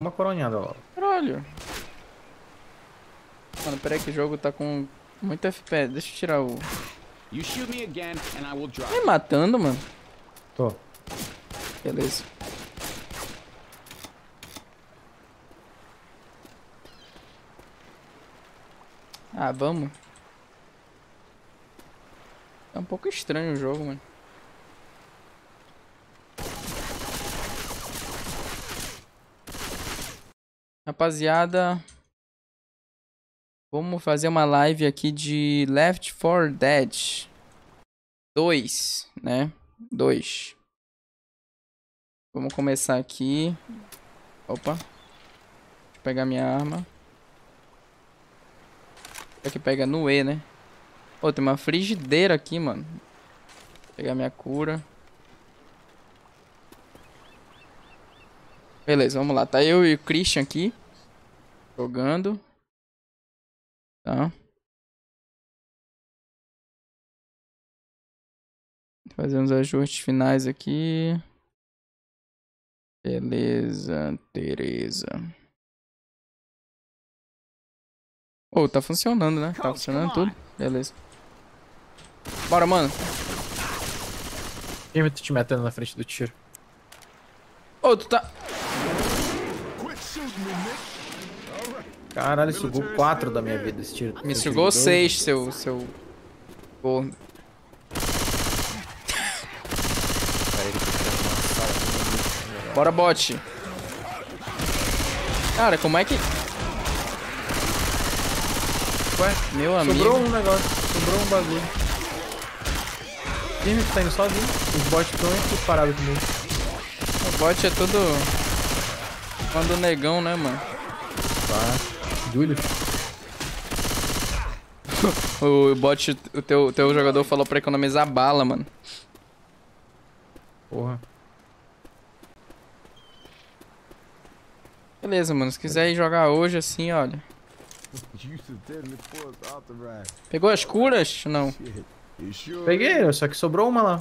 Uma coronhada logo. Caralho. Mano, peraí que o jogo tá com muito FPS. Deixa eu tirar o... You shoot me again and I will drop. Tá me matando, mano. Tô. Beleza. Ah, vamos. É um pouco estranho o jogo, mano. Rapaziada, vamos fazer uma live aqui de Left 4 Dead 2, né? 2. Vamos começar aqui. Opa. Deixa eu pegar minha arma. É que pega no E, né? Pô, tem uma frigideira aqui, mano. Vou pegar minha cura. Beleza, vamos lá. Tá eu e o Christian aqui. Jogando. Tá. Fazer uns ajustes finais aqui. Beleza, Tereza. Ô, oh, tá funcionando, né? Tá funcionando tudo. Beleza. Bora, mano. Quem tá te metendo na frente do tiro? Ô, oh, tu tá... Caralho, sugou 4 da minha vida esse tiro. Me sugou 6, seu... seu... Gordo. Bora, bot. Cara, como é que... Ué, meu amigo. Sobrou um negócio, sobrou um bagulho. Quem que tá indo sozinho? Os bots estão aqui parados comigo. O bot é tudo... Quando negão, né, mano? Tá. Júlio. o bot, o teu, teu jogador falou pra economizar bala, mano. Porra. Beleza, mano. Se quiser ir jogar hoje assim, olha. Pegou as curas? Não. Peguei, só que sobrou uma lá.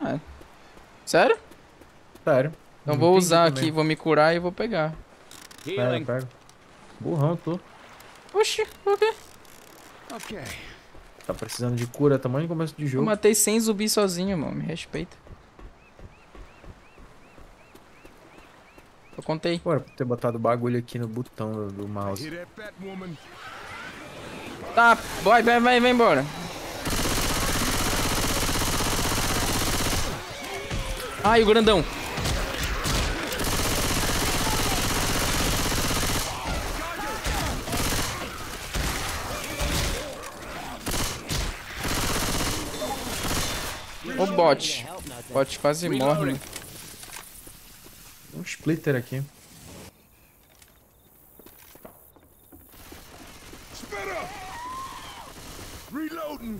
Ah, sério? Sério. Então vou usar aqui, vou me curar e vou pegar. Pega, pega. Burrão, tô. Oxi, por quê? Ok. Tá precisando de cura, tamanho começo de jogo. Eu matei 100 zumbis sozinho, mano. Me respeita. Eu contei. Bora ter botado o bagulho aqui no botão do, do mouse. Tá, vai, vai, vai, vai embora. Ai, o grandão. O bot. O bot quase morre, né? Um splitter aqui.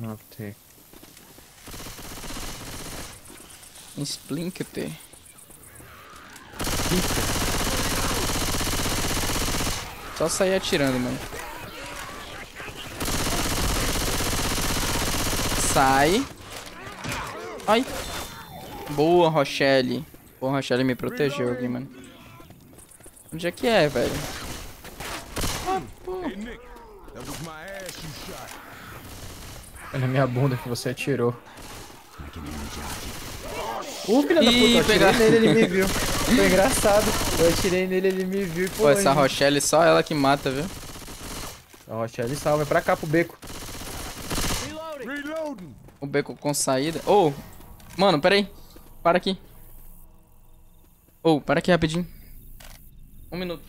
Notei. Splinter. Só sair atirando, mano. Sai. Ai. Boa, Rochelle. Pô, a Rochelle me protegeu aqui, mano. Onde é que é, velho? Ah, Olha a minha bunda que você atirou. Uh, filha da puta, eu atirei pegar... nele, ele me viu. Foi engraçado. Eu atirei nele, ele me viu Pô, essa Rochelle só ela que mata, viu? A Rochelle salva, vai pra cá pro beco. O beco com saída. Oh! Mano, pera aí. Para aqui. Oh, para aqui rapidinho. Um minuto.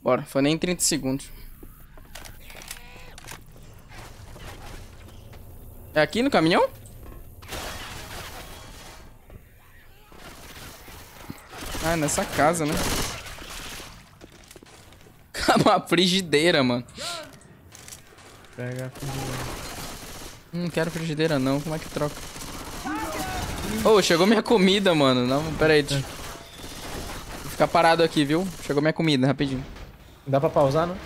Bora, foi nem 30 segundos. É aqui no caminhão? Ah, nessa casa, né? Uma frigideira, mano. Pega a frigideira. Não quero frigideira não, como é que troca? Oh, chegou minha comida, mano. Não, pera aí. ficar parado aqui, viu? Chegou minha comida, rapidinho. Dá pra pausar, não?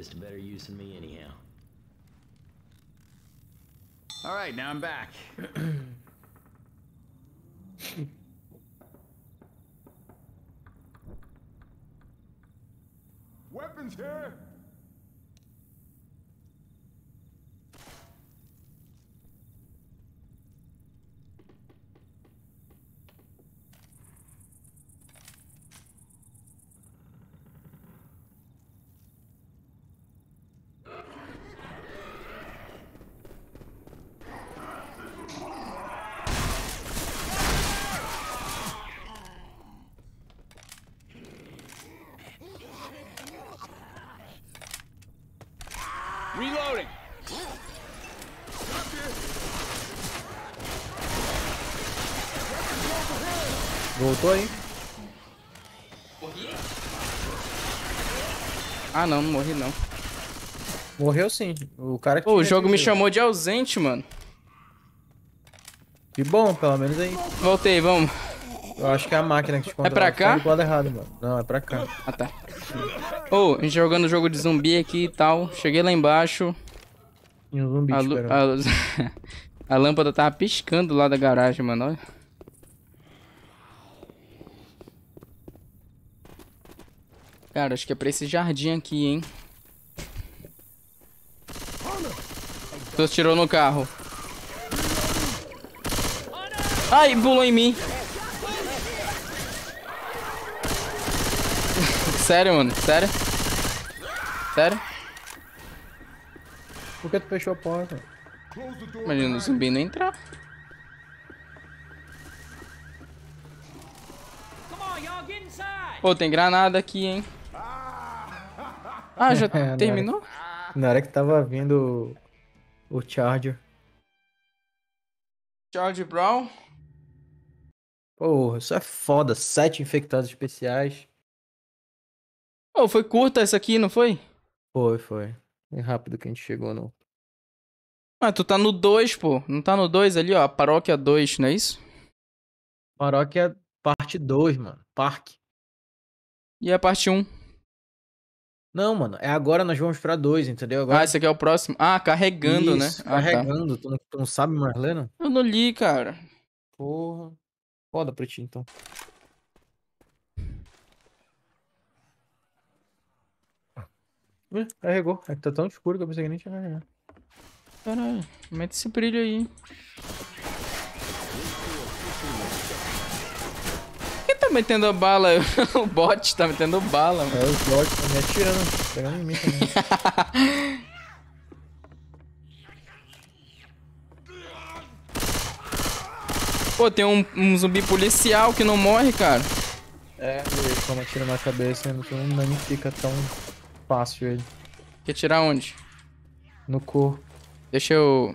This to better use than me anyhow. All right, now I'm back. Weapons here! Voltou aí. Ah, não, não morri não. Morreu sim. O cara que. Pô, o jogo me chamou de ausente, mano. Que bom, pelo menos aí. Voltei, vamos. Eu acho que é a máquina que te controla. pra Tá cá? do lado errado, mano. Não, é pra cá. Ah, tá. Ô, a gente jogando jogo de zumbi aqui e tal. Cheguei lá embaixo. E um zumbi A, lu- a a lâmpada tava piscando lá da garagem, mano. Olha. Cara, acho que é pra esse jardim aqui, hein? Tu tirou no carro. Ai, pulou em mim. Sério, mano? Sério? Sério? Por que tu fechou a porta? Imagina o zumbi não entrar. Pô, tem granada aqui, hein? Ah, já É, na terminou? Na hora que tava vindo o o Charger. Charlie Brown. Porra, isso é foda. Sete infectados especiais. Ô, foi curta essa aqui, não foi? Foi, foi. Bem rápido que a gente chegou no. Ah, tu tá no 2, pô. Não tá no 2 ali, ó. A paróquia 2, não é isso? Paróquia parte 2, mano. Parque. E a parte 1? Não, mano. É agora nós vamos pra 2, entendeu? Agora Ah, esse aqui é o próximo. Ah, carregando, Isso, né? Ah, tá. Carregando. Tu, não, tu não sabe mais ler, não? Eu não li, cara. Porra. Foda pra ti, então. Ih, carregou. É que tá tão escuro que eu pensei que nem tinha carregado. Caralho, mete esse brilho aí. Tá metendo bala? o bot tá metendo bala, mano. É, os bots estão me atirando. Pegando em mim também. Pô, tem um, um zumbi policial que não morre, cara. é, e quando atira na cabeça, não, não danifica tão fácil ele. Quer tirar onde? No corpo. Deixa eu.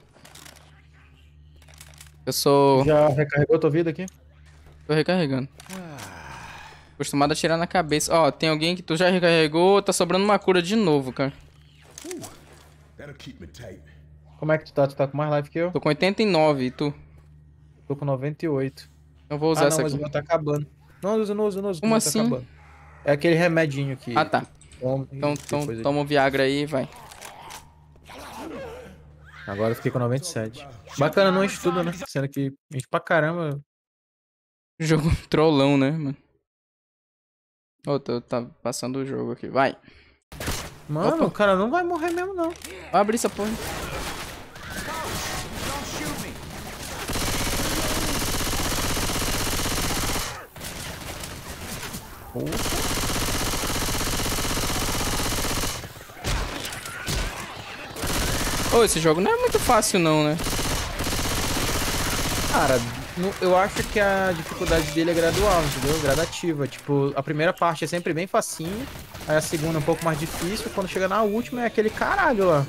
Eu sou. Já recarregou tua vida aqui? Tô recarregando. Acostumado a tirar na cabeça. Ó, tem alguém que tu já recarregou, tá sobrando uma cura de novo, cara. Como é que tu tá? Tu tá com mais life que eu? Tô com 89 e tu? Tô com 98. Eu vou usar ah, não, essa mas o aqui. meu tá acabando. Não, usa, não usa, não usa. Como tá assim? acabando. É aquele remedinho que... Ah, tá. Toma, Então, então toma o Viagra aí e vai. Agora eu fiquei com 97. Bacana no estudo, né? Sendo que a gente pra caramba... Jogo trollão, né, mano? Ô, tô, tá passando o jogo aqui. Vai. Mano, Opa. o cara não vai morrer mesmo, não. Vai abrir essa porra. Me. Ô, esse jogo não é muito fácil não, né? Cara, eu acho que a dificuldade dele é gradual, entendeu? Gradativa. Tipo, a primeira parte é sempre bem facinho, aí a segunda é um pouco mais difícil, quando chega na última é aquele caralho lá.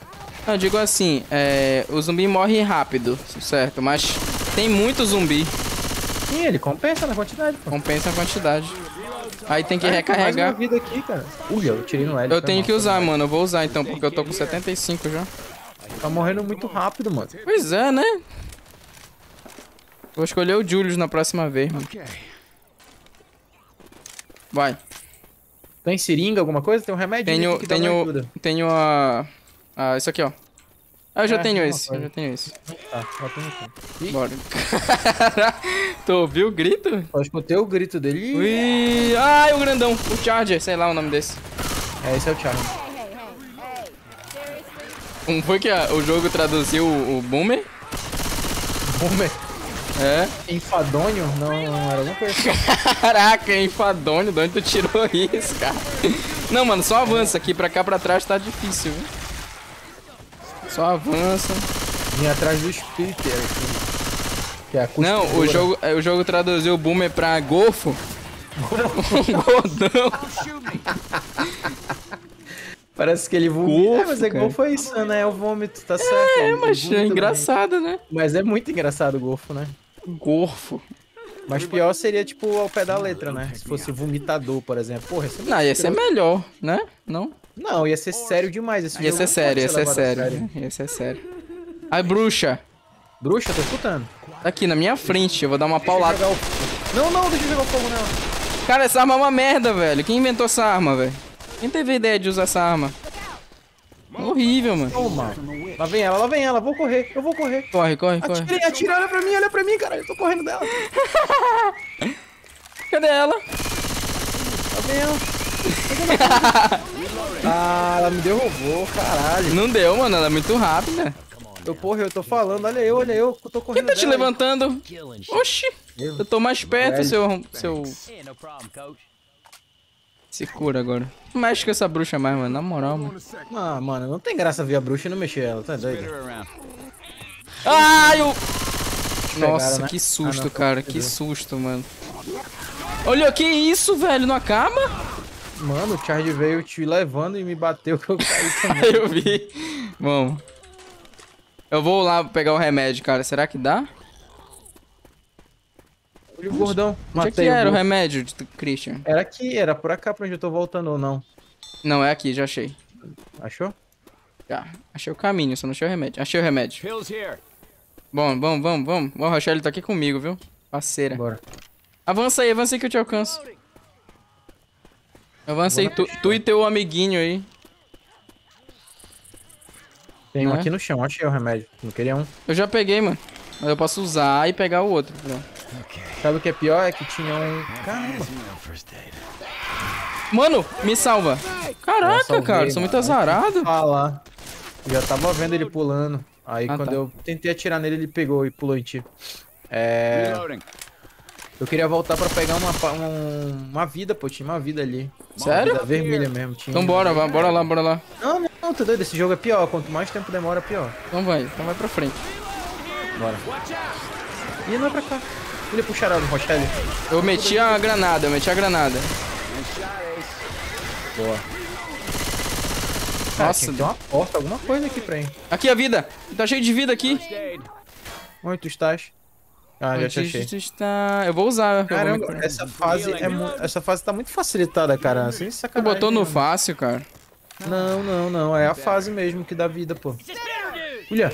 Eu digo assim, é, o zumbi morre rápido, certo? Mas tem muito zumbi, Sim, ele compensa na quantidade, pô. compensa a quantidade. Aí tem que tem mais recarregar. uma vida aqui, cara. Ui, eu tirei no L. Eu tenho mal, que usar, mano. Eu vou usar então, porque eu tô com 75 já. Tá morrendo muito rápido, mano. Pois é, né? Vou escolher o Julius na próxima vez, mano. Okay. Vai. Tem seringa, alguma coisa? Tem um remédio Tenho, que tenho, ajuda. tenho a... Ah, isso aqui, ó. Ah, eu já É, tenho esse, eu já tenho esse. Tá, canto. Ih, Bora. tu ouviu o grito? Só escutei o grito dele. Ui, ai, o grandão, o Charger, sei lá o nome desse. É, esse é o Charlie. Como foi que a- o jogo traduziu o, o Boomer? Boomer. É. Enfadônio? Não, não era alguma coisa assim. Caraca, enfadônio, de onde tu tirou isso, cara? Não, mano, só avança aqui, pra cá, pra trás tá difícil, viu? Só avança. Vim atrás do Spitter aqui. Que é a Não, o jogo, é, o jogo traduziu o Boomer pra Golfo. Um gordão. Parece que ele vomita. Golfo, é, mas é golfo é isso, né? É o vômito, tá certo. É, mas é também. engraçado, né? Mas é muito engraçado o golfo, né? Golfo. Mas pior seria, tipo, ao pé da letra, né? Se fosse vomitador, por exemplo. Porra, ia muito Não, ia ser melhor, né? Não? Não, ia ser sério demais esse Ia ser sério, ia ser a sério. Ia ser sério. Ai, bruxa. Bruxa, tô escutando. Tá aqui na minha frente, eu vou dar uma paulada. Jogar o... Não, não, deixa eu jogar o fogo nela. Cara, essa arma é uma merda, velho. Quem inventou essa arma, velho? Quem teve a ideia de usar essa arma? Horrível, mano. Toma. Lá vem ela, lá vem ela. Vou correr, eu vou correr. Corre, corre, corre. Atirei, atira, olha pra mim, olha pra mim, cara. Eu tô correndo dela. Cadê ela? Lá vem ela. ah, ela me derrubou, caralho. Não deu, mano. Ela é muito rápida. Eu, porra, eu tô falando, olha eu, olha eu, eu tô Quem correndo tá te dela. levantando? Oxi. Eu tô mais perto, seu... seu... Yeah, no problem, coach. Se cura agora. Não mexe com essa bruxa mais, mano. Na moral, mano. Ah, mano, não tem graça ver a bruxa e não mexer ela, tá doido? Ai, eu... Nossa, Pegaram, né? que Ah, susto, não, cara. Que susto, mano. Olha, que isso, velho? Não acaba? Mano, o Charge veio te levando e me bateu que eu caí também. eu vi. Bom. Eu vou lá pegar o remédio, cara. Será que dá? Olha o gordão. Onde é que era o o remédio, de Christian? Era aqui, era por cá pra onde eu tô voltando ou não. Não, é aqui, já achei. Achou? Já. Achei o caminho, só não achei o remédio. Achei o remédio. Pills here. Bom, vamos, vamos, vamos. O Rochelle tá aqui comigo, viu? Parceira. Bora. Avança aí, avança aí que eu te alcanço. Avança aí, tu, tu e teu amiguinho aí. Tem um Né? aqui no chão, achei o remédio. Não queria um. Eu já peguei, mano. Mas eu posso usar e pegar o outro. Pronto. Sabe o que é pior? É que tinha um. Caramba. Mano, me salva. Caraca, salvei, cara, sou muito azarado. Falar. Já tava vendo ele pulando. Aí Ah, quando tá. eu tentei atirar nele, ele pegou e pulou em ti. É. Eu queria voltar pra pegar uma, pa- um- uma vida, pô. Tinha uma vida ali. Sério? Vida vermelha mesmo. Tinha. Então bora, vai, bora lá, bora lá. Não, não, não, tá doido. Esse jogo é pior. Quanto mais tempo demora, pior. Então vai, então vai pra frente. Bora. Ih, não é pra cá. Ele puxaram no Rochelle. Eu meti a granada, eu meti a granada. Boa. Cara, Nossa, ter uma porta, alguma coisa aqui pra ir. aqui a vida. Tá cheio de vida aqui. Onde tu estás? Ah, já te Onde achei. tu está... Eu vou usar. vou Caramba, curar. essa fase é mu- essa fase tá muito facilitada, cara. Sem Tu botou no fácil, cara. Não, não, não. É a fase mesmo que dá vida, pô. Olha.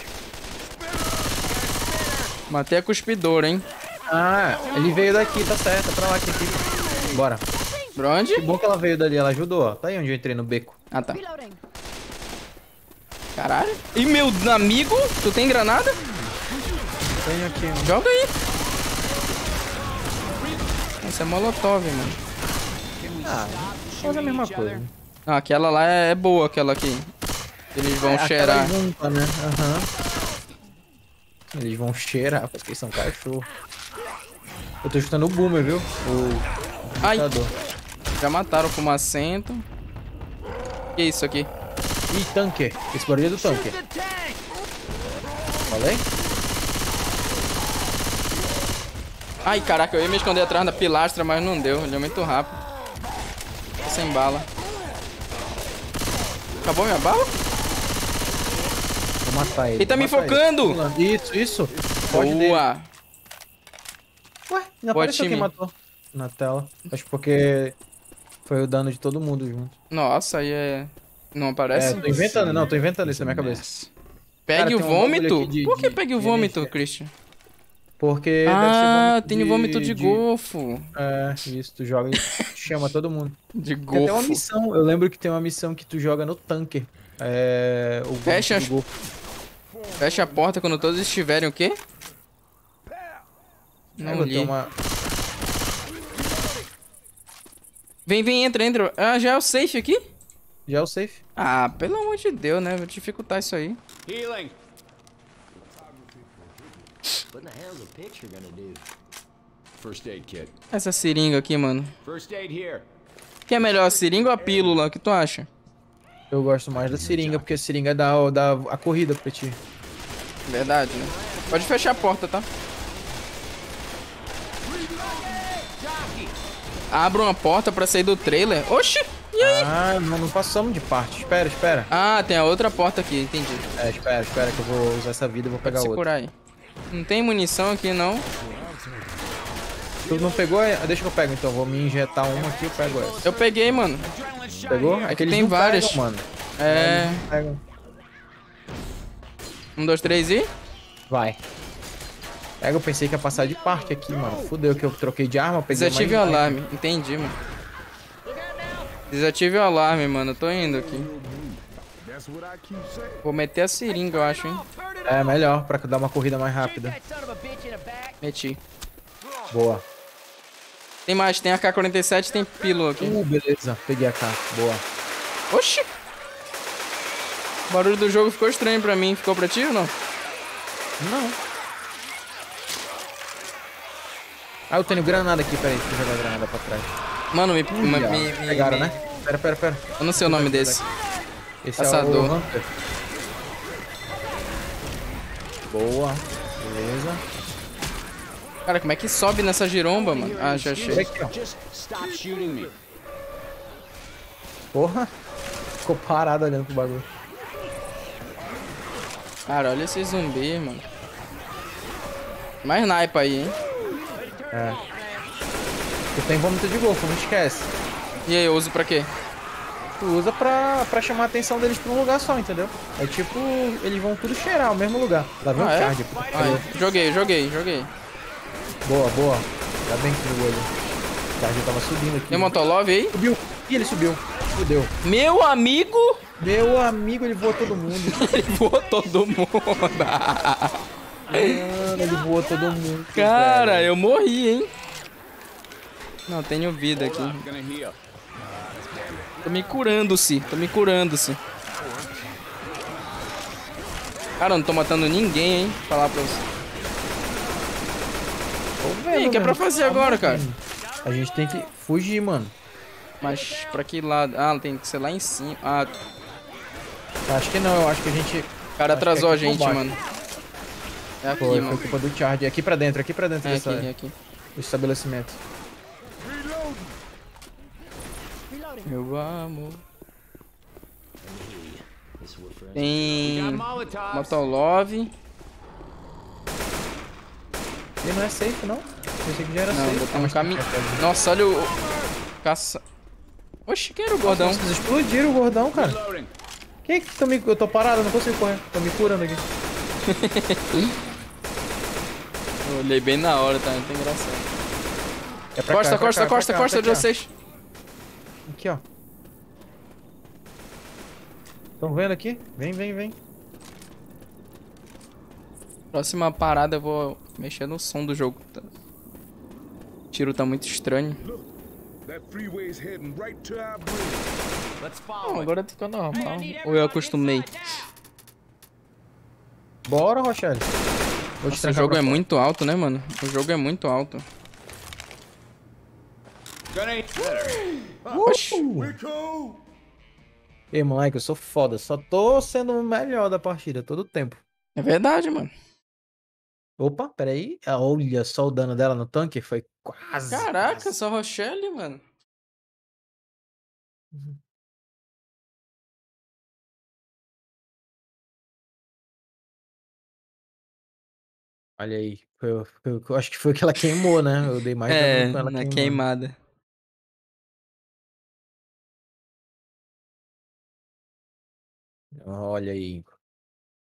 Matei a cuspidora, hein? Ah, ele veio daqui, tá certo. É pra lá que aqui. Bora. Pra onde? Que bom que ela veio dali, ela ajudou, ó. Tá aí onde eu entrei no beco. Ah, tá. Caralho. E meu amigo, tu tem granada? Tem aqui, ó. Joga aí. Essa é molotov, mano. Faz a mesma coisa. Ah, aquela lá é é boa, aquela aqui. Eles vão É, cheirar. junta, né? Aham. Eles vão cheirar, porque eles são cachorro. Eu tô chutando o boomer, viu? O Ai, computador. Já mataram o fumacento. Que isso aqui? Ih, tanque. Esse barulho é do tanque. Falei? Ai, caraca, eu ia me esconder atrás da pilastra, mas não deu. Ele é muito rápido. Tô sem bala. Acabou minha bala? Vou matar ele. Ele tá me focando! ele. Isso, isso. Pode dele. Ué, não Boa, apareceu quem time. matou na tela. Acho porque foi o dano de todo mundo junto. Nossa, aí é... Não É, aparece? tô inventando, não, tô inventando isso na minha cabeça. Pegue Cara, o tem um vômito? aqui de- Por que de- pegue o de vômito, energia. Christian? Porque Ah, tem vômito de, golfo. É, isso, tu joga e chama todo mundo. De Tem até uma golfo. missão, eu lembro que tem uma missão que tu joga no tanque. É. O Fecha golfo. Fecha a porta quando todos estiverem o quê? Não li. uma. Vem, vem, entra, entra. Ah, já é o safe aqui? Já é o safe. Ah, pelo amor de Deus, né? Vou dificultar isso aí. Healing. What in the hell's a picture gonna do? First aid kit. Essa seringa aqui, mano. First aid here. O que é melhor, a seringa ou a pílula? O que tu acha? Eu gosto mais da seringa, porque a seringa dá, dá a corrida pra ti. Verdade, né? Pode fechar a porta, tá? Abra uma porta pra sair do trailer. Oxi! E aí? Ah, não, não passamos de parte. Espera, espera. Ah, tem a outra porta aqui, entendi. É, espera, espera que eu vou usar essa vida e vou pegar Se outra. aí. Não tem munição aqui, não. Tu não pegou? Ah, Deixa que eu pego então. Vou me injetar uma aqui e eu pego essa. Eu peguei, mano. Pegou? É que eles tem várias. Pegam, mano. É. Um, dois, três e. Vai. Pega, eu pensei que ia passar de parte aqui, mano. Fudeu que eu troquei de arma, peguei Desative o alarme. Entendi, mano. Desative o alarme, mano. Eu tô indo aqui. Vou meter a seringa, eu acho, hein. É, melhor, pra dar uma corrida mais rápida. Meti. Boa. Tem mais, tem AK-47 tem pílula aqui. Uh, beleza. Peguei a K. Boa. Oxi! O barulho do jogo ficou estranho pra mim. Ficou pra ti ou não? Não. Ah, eu tenho granada aqui, peraí, deixa eu jogar a granada pra trás. Mano, me. Me, me- Pegaram, me- né? Pera, pera, pera. Eu não sei o nome desse. Esse Caçador. é o Hunter. Boa. Beleza. Cara, como é que sobe nessa giromba, mano? Ah, já achei. Porra. Ficou parado olhando pro bagulho. Cara, olha esse zumbi, mano. Mais naipa aí, hein? É. Tu tem vômito de golfo, não esquece. E aí, eu uso pra quê? Tu usa pra, pra chamar a atenção deles pra um lugar só, entendeu? É tipo, eles vão tudo cheirar o mesmo lugar. Lá vem Ah, um é? charge. pô. Aí, joguei, joguei, joguei. Boa, boa. Ainda bem que jogou ali. O charge tava subindo aqui. Tem Motolov aí? Subiu. Ih, ele subiu. Fudeu. Meu amigo! Meu amigo, ele voou todo mundo. Ele voou todo mundo. Mano, ele voou todo mundo. Cara, velho. eu morri, hein? Não, tenho vida aqui. Tô me curando-se, tô me curando-se. Cara, eu não tô matando ninguém, hein? Falar pra você. O que é pra fazer agora, cara? A gente tem que fugir, mano. Mas pra que lado? Ah, tem que ser lá em cima. Ah, Acho que não, eu acho que a gente. o cara que atrasou é a gente, mano. É aqui, Foi, foi mano. culpa do charge. É aqui pra dentro, aqui pra dentro É dessa, aqui, é aqui. do estabelecimento. Friends Got Tem. Motolov. Ele não é safe, não? Pensei que já era Não, safe. botar um Mas- caminho. Nossa, olha o. Caça. Oxe, quem era o gordão? Vocês explodiram o gordão, cara. Quem é que tá me... Eu tô parado, eu não consigo correr. Tô me curando aqui. Eu olhei bem na hora, tá? Muito engraçado. É pra Costa, cá, é pra costa, cá, é pra costa, cá, costa é de cá. vocês. Aqui, ó. Estão vendo aqui? Vem, vem, vem. Próxima parada eu vou mexer no som do jogo. tá? O tiro tá muito estranho. Não, agora ficou normal. Ou eu acostumei. Bora, Rochelle. Esse trancar jogo é muito alto, né, mano? O jogo é muito alto. Ei, moleque, eu sou foda. Só tô sendo o melhor da partida todo o tempo. É verdade, mano. Opa, peraí. Ah, Olha só o dano dela no tanque. Foi quase. Caraca, quase. só Rochelle, mano. Olha aí. Foi, foi- eu acho que foi que ela queimou, né? Eu dei mais É, ela na queimada. Olha aí.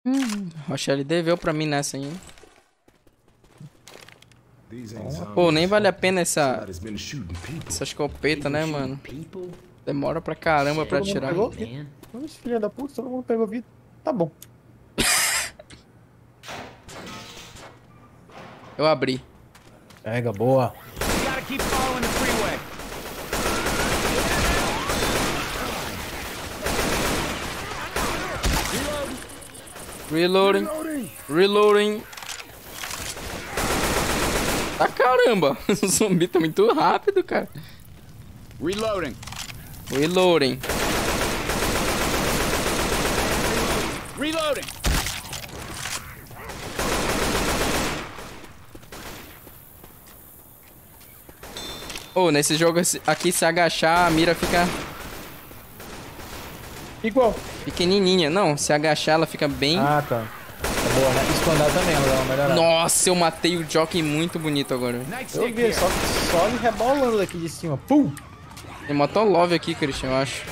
Hum, Rochelle deveu pra mim nessa aí. Pô, nem vale a pena essa, essa escopeta, né, mano? Demora pra caramba pra Todo mundo tirar. pegou? Man. Vamos, filha da puta, todo mundo pegou vida. Tá bom. Eu abri. Pega, boa. You gotta keep following the freeway. Reloading. Reloading. Tá caramba. O zumbi tá muito rápido, cara. Reloading. Reloading. Ô, nesse jogo aqui, se agachar, a mira fica Igual. pequenininha. Não, se agachar, ela fica bem... Ah, tá. Tá boa, né? Isso andar também, ela dá uma melhorada. Nossa, eu matei o Jockey muito bonito agora. Eu vi, só, só ele rebolando daqui de cima. Pum! Tem Motolove aqui, Christian, eu acho.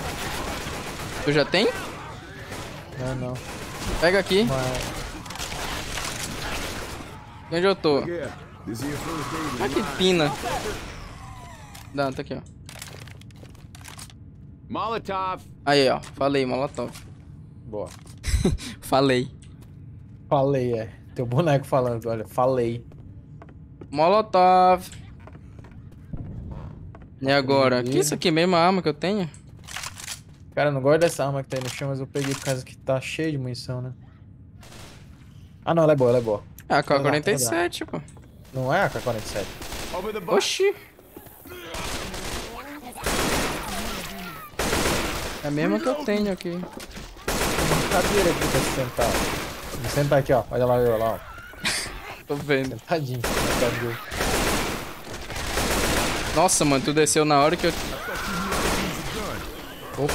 Tu já tem? Não, não. Pega aqui. Mas... Onde eu tô? Ah, que pina. Dá, tá aqui, ó. Molotov. Aí, ó. Falei, Molotov. Boa. Falei. Falei, é. Teu boneco falando, olha. Falei. Molotov. E agora? Que isso aqui mesmo, a arma que eu tenho? Cara, eu não gosto dessa arma que tá aí no chão, mas eu peguei por causa que tá cheio de munição, né? Ah, não, ela é boa, ela é boa. Ah, com a Vai lá, 47, pô. Não é a K-47. Over the bush. Oxi. É a mesma que eu tenho aqui. Uma cadeira aqui pra se sentar. Vou sentar aqui, ó. Olha lá, olha lá, ó. Tô vendo. Sentadinho. na cadeira. Nossa, mano, tu desceu na hora que eu... Opa,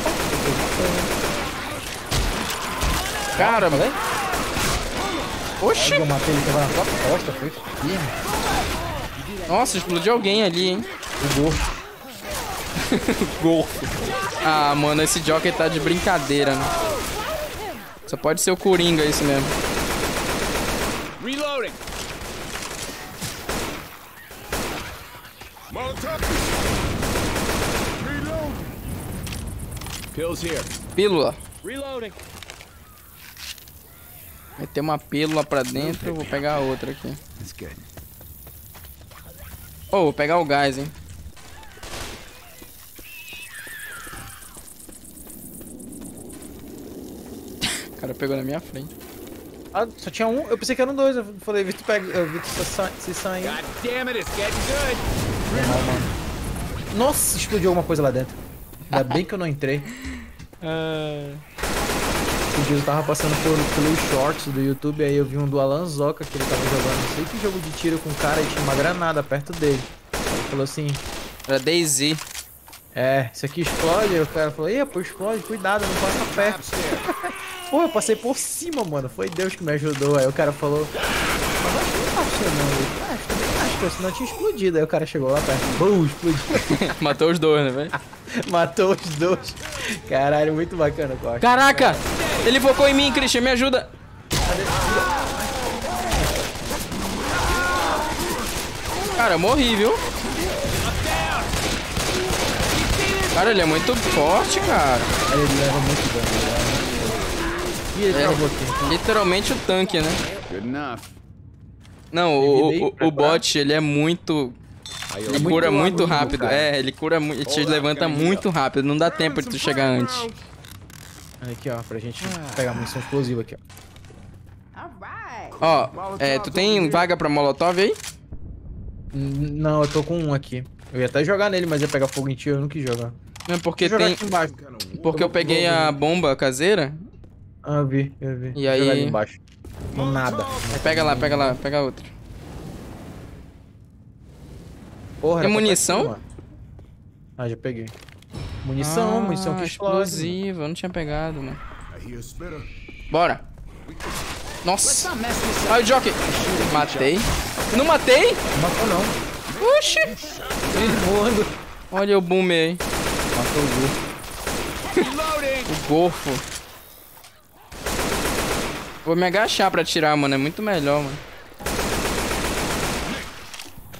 Cara, falei? Oxi. Eu matei ele quebrando na tua costa, foi firme. Nossa, explodiu alguém ali, hein? O gordo. Golfo. Ah, mano, esse Joker tá de brincadeira, né? Só pode ser o Coringa isso mesmo. Reloading. Pills here. Pílula. Reloading. Vai ter uma pílula pra dentro, eu vou pegar a outra aqui. Good. Oh, vou pegar o gás, hein? Cara pegou na minha frente. Ah, só tinha um? Eu pensei que eram dois. Eu falei, Vitor pega. Eu vi se sa se saindo. God damn it, it's getting good. Nossa, explodiu alguma coisa lá dentro. Ainda bem que eu não entrei. Esses dias eu tava passando por, pelos shorts do YouTube, aí eu vi um do Alan Zoca que ele tava jogando não sei que jogo de tiro com um cara e tinha uma granada perto dele. Ele falou assim, Era Daisy. é, isso aqui explode? Aí o cara falou, epa, explode, cuidado, não passa perto. Pô, eu passei por cima, mano, foi Deus que me ajudou. Aí o cara falou, mas acho que não tá funcionando. Eu falei, "Ah, acho que acho, pô, senão tinha explodido. Aí o cara chegou lá perto, bum, explodiu. Matou os dois, né, velho? Matou os dois. Caralho, muito bacana, acho. Caraca! Ele focou em mim, Christian, me ajuda! Cara, eu morri, viu? Cara, ele é muito forte, cara. Ele leva muito dano. Dano. Ih, ele É. travou aqui. Literalmente o tanque, né? Good enough. Não, o, o, o bot, ele é muito... Aí Ele muito cura muito amigo, rápido. cara. É, ele cura muito. Ele te levanta muito rápido. Não dá tempo de tu chegar antes. Olha Aqui, ó, pra gente pegar munição explosiva aqui, ó. Ó, é, tu tem vaga pra molotov aí? Não, eu tô com um aqui. Eu ia até jogar nele, mas ia pegar fogo em ti, eu não quis jogar. É porque tem. Porque eu peguei a bomba caseira. Ah, eu vi, eu vi. E aí- ali embaixo. No nada. Pega lá, pega lá, pega outra. Porra, Tem tá munição? aqui, mano. Ah, já peguei. Munição, munição que explode. mano. explosiva, eu não tinha pegado, mano. Bora. Nossa. Ai, o Jockey. Matei. Não matei? Não matou não. Oxi. Ele voando. Olha o boomer aí. Matou o Gu. O golfo. Vou me agachar pra tirar, mano. É muito melhor, mano.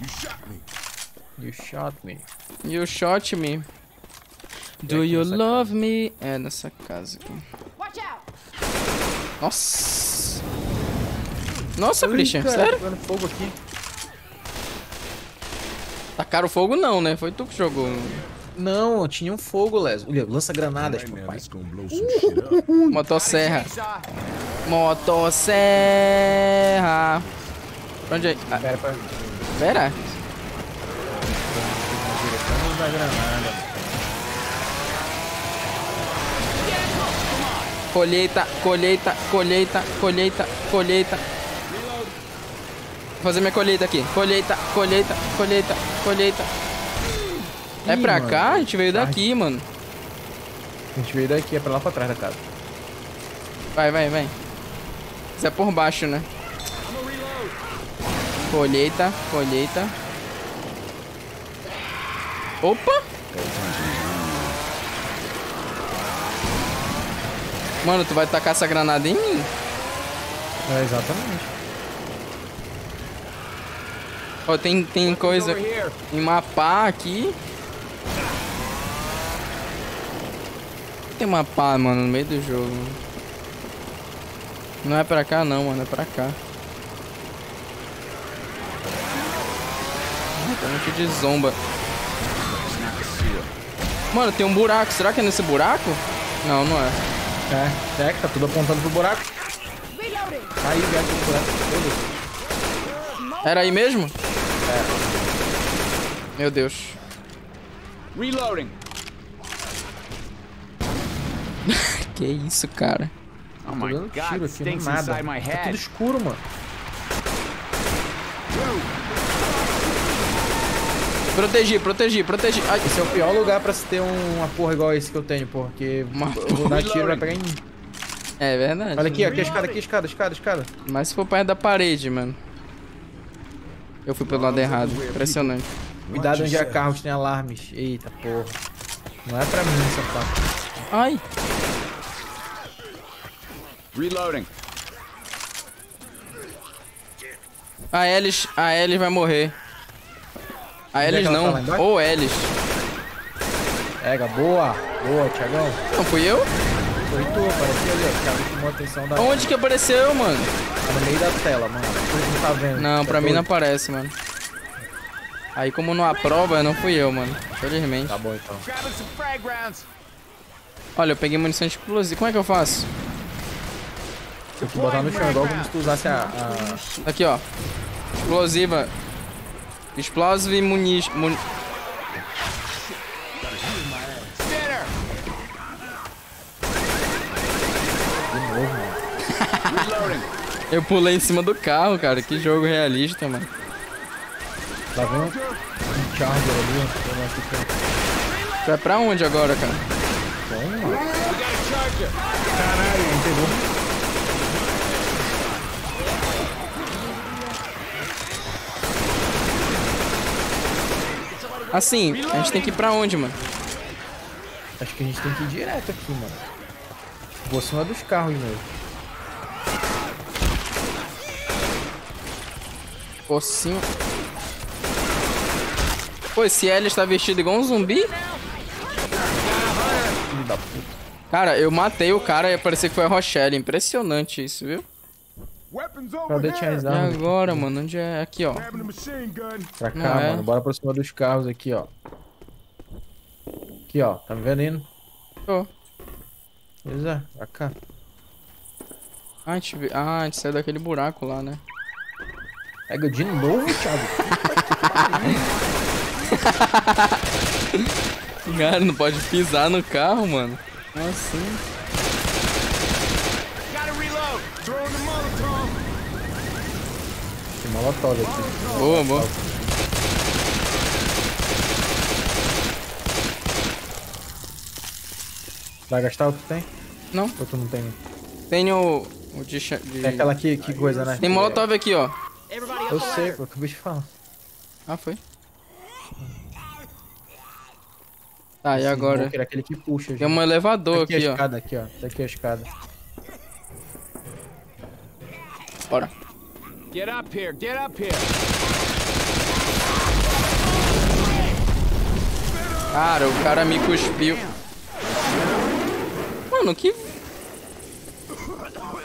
You shot me. You shot me. You shot me. Do you love me? É, nessa casa aqui. Nossa. Nossa, Christian, Ih, cara, sério? Pegando fogo aqui. Tacaram fogo não, né? Foi tu que jogou. Não, tinha um fogo, Les. Olha, lança granadas, Right now, papai. this gonna blow some shit up. Motosserra. Motosserra. Pra onde é? Ah, Pera, pera. pera. Colheita, colheita, colheita, colheita, colheita. Vou fazer minha colheita aqui. Colheita, colheita, colheita, colheita. É Ih, pra mano. cá? A gente veio daqui, mano. A gente veio daqui, é pra lá pra trás da casa. Vai, vai, vai. Isso é por baixo, né? Colheita, colheita. Opa! Mano, tu vai tacar essa granada em mim? É, exatamente. Ó, tem, tem coisa em mapa aqui. Tem mapa, mano, no meio do jogo. Não é pra cá não, mano, é pra cá. Tem um monte de zomba. Mano, tem um buraco. Será que é nesse buraco? Não, não é. É, é que tá tudo apontando pro buraco. Aí, velho, pro buraco. Era aí mesmo? Meu Deus. Reloading. Que isso, cara. Oh my god, tiro aqui no stinks nada. inside my Tá tudo escuro, mano. Protegi, protegi, protegi. Ai, Esse é o pior lugar pra se ter um- uma porra igual esse que eu tenho, porque Uma eu vou dar tiro e vai pegar em mim. É verdade. Olha aqui, aqui a escada, aqui a escada, escada, escada. Mas se for perto da parede, mano. Eu fui pelo lado errado. Impressionante. Cuidado onde há carros tem alarmes. Eita porra. Não é pra mim essa parte. Ai. Reloading. A Elis, a Elis vai morrer. A é Elis tá não. Ou Elis. Pega, boa. Boa, Thiagão. Não fui eu? Foi tu, apareceu ali, ó. O cara chamou a atenção da. Onde que apareceu, mano? Tá no meio da tela, mano. Tu não tá vendo. Não, Tá pra mim não aparece, mano. Aí como não aprova, não fui eu, mano. Felizmente. Tá bom então. Olha, eu peguei munição explosiva. Como é que eu faço? Tem que botar no chão, igual como se tu usasse a. a... Aqui, ó. Explosiva. Explosive muniz... Mun... Eu pulei em cima do carro, cara. Que jogo realista, mano. Tá vendo? Um charger ali, ó. Aqui vai pra onde agora, cara? A charger. Caralho, não pegou. Assim, a gente tem que ir pra onde, mano? Acho que a gente tem que ir direto aqui, mano. Vou acima dos carros mesmo. Pocinho. Pô, esse L está vestido igual um zumbi? Filho da puta. Cara, eu matei o cara e parecia que foi a Rochelle. Impressionante isso, viu? Cadê tinha as E agora, mano? Onde é? Aqui, ó. Pra cá, Não é? mano. Bora pra cima dos carros aqui, ó. Aqui, ó. Tá me vendo indo? Tô. Beleza? Pra cá. Ah, a gente, ah, a gente saiu daquele buraco lá, né? Pega de novo, Thiago. Cara, não pode pisar no carro, mano. Como assim? Tem molotov aqui. Boa, boa. Vai gastar o que tem? Não, Ou tu não tem? tenho o de... Tem aquela aqui, que coisa, né? Tem molotov aqui, ó. Eu sei, eu acabei de falar. Ah, foi? Tá, e agora? é aquele que puxa, Tem gente. um elevador Aqui, aqui, a ó. escada, aqui, ó. Tá aqui a escada. Bora. Get up here. Get up here. Cara, o cara me cuspiu. Mano, que...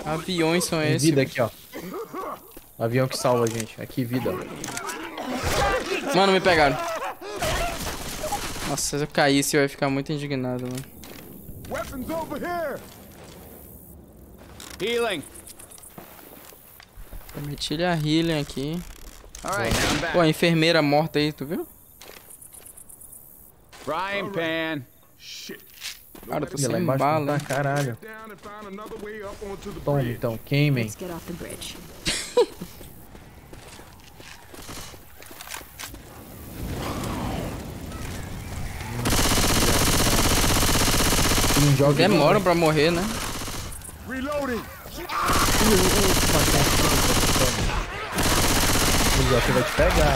Aviões são Tem esses? vida aqui, ó. Avião que salva a gente. Aqui, vida. Mano, me pegaram. Nossa, se eu caísse eu ia ficar muito indignado, mano. Weapons over here. Healing. Eu meti-lhe a healing aqui. Right. Pô, a enfermeira morta aí, tu viu? Frying pan. Shit. Cara, eu tô lá sem bala. tá caralho. Toma, bridge. então. Queimem. Let's get off the bridge. Não joga Demoram pra morrer, né? Reloading. O Jockey vai te pegar.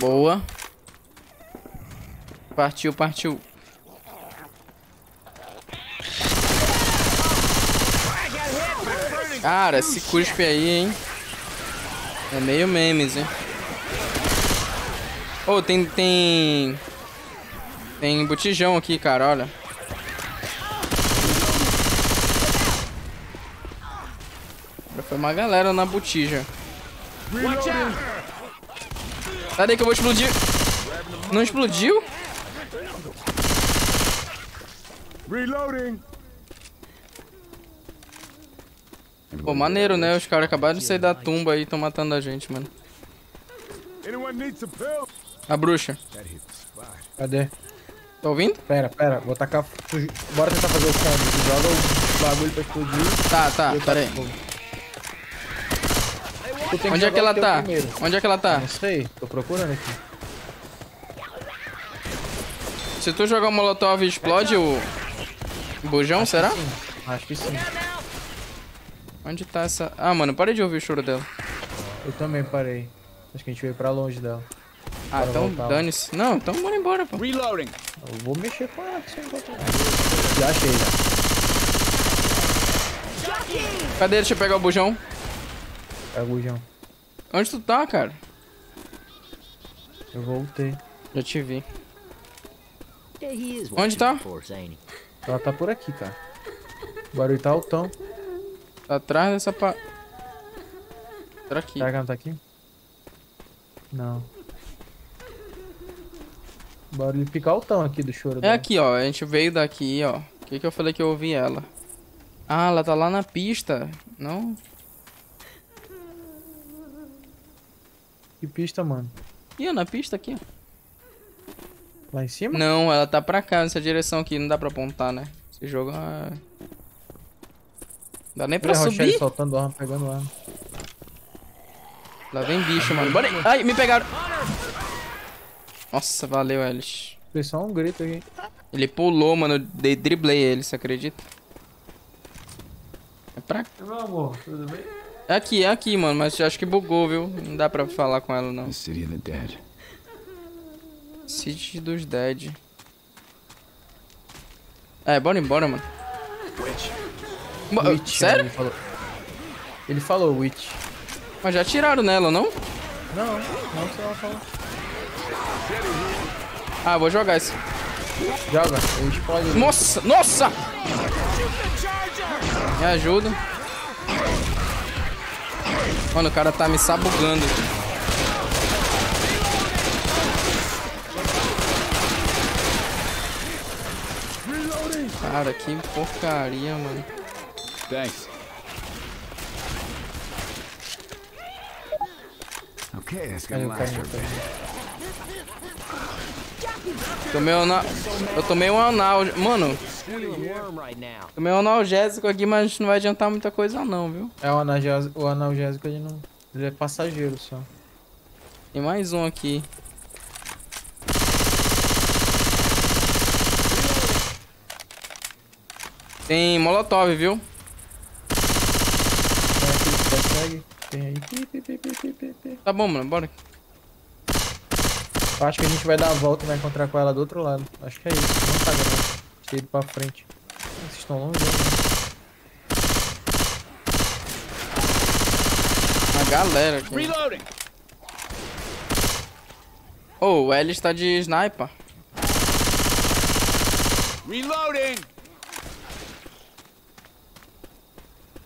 Boa. Partiu, partiu. Cara, esse cuspe aí, hein? É meio memes, hein? Ô, tem, tem... Tem botijão aqui, cara, olha. Já Foi uma galera na botija. Sai daí que eu vou explodir. Não explodiu? Reloading. Pô, maneiro, né? Os caras acabaram de sair da tumba aí e tão matando a gente, mano. A bruxa. Cadê? Tá ouvindo? Pera, pera. Vou tacar... Bora tentar fazer o combo. Tu joga o bagulho pra explodir. Tá, tá, eu pera aí. Onde é que ela tá? primeiro. Onde é que ela tá? Não sei. Tô procurando aqui. Se tu jogar o molotov explode o... o bujão, será? Acho que sim. Onde tá essa... Ah, mano, para de ouvir o choro dela. Eu também parei. Acho que a gente veio pra longe dela. Ah, Bora então dane-se. Não, então bora embora, pô. Reloading. Eu vou mexer com ela se eu encontrar. Já achei, já. Cadê? Deixa eu pegar o bujão. Pega o bujão. Onde tu tá, cara? Eu voltei. Já te vi. Onde tá? Ela tá por aqui, cara. O barulho tá altão. Tá atrás dessa pa... Será que... Será que ela tá aqui? Não. O barulho fica altão aqui do choro É dela. aqui, ó. A gente veio daqui, ó. O que que eu falei que eu ouvi ela? Ah, ela tá lá na pista. Não? Que pista, mano? Ih, ó, na pista aqui, ó. Lá em cima? Não, ela tá pra cá, nessa direção aqui. Não dá pra apontar, né? Esse jogo é... Dá nem pra Rochelle subir. soltando arma, pegando arma. Lá vem bicho, mano. Bora aí. Ai, me pegaram. Nossa, valeu, Elis. Foi só um grito aqui. Ele pulou, mano. Eu dei- driblei ele, você acredita? É pra... Meu amor, tudo bem? É aqui, é aqui, mano. Mas acho que bugou, viu? Não dá pra falar com ela, não. City of the dead. City dos Dead. É, bora embora, mano. Witch, Sério? Ele falou, ele falou Witch. Mas já tiraram nela, não? Não, não sei ela falou. Ah, vou jogar esse. Joga, eu explode. Nossa, nossa! Me ajuda. Mano, o cara tá me sabugando. Cara, que porcaria, mano. Thanks. Okay, that's gonna last cara for a bit. Tomei um. Eu tomei um anal... Mano, tomei um analgésico aqui, mas não vai adiantar muita coisa não, viu? É o analgésico, o analgésico ele não. Ele é passageiro só. Tem mais um aqui. Tem molotov, viu? É aquele que persegue. Tem aí. Pi, pi, pi, pi, pi, pi, pi. Tá bom, mano, bora. Eu acho que a gente vai dar a volta e vai encontrar com ela do outro lado. Acho que é isso. Não tá grande. Ter ido pra frente. Vocês estão longe, né? A galera aqui. Reloading. Oh, o L está de sniper. Reloading.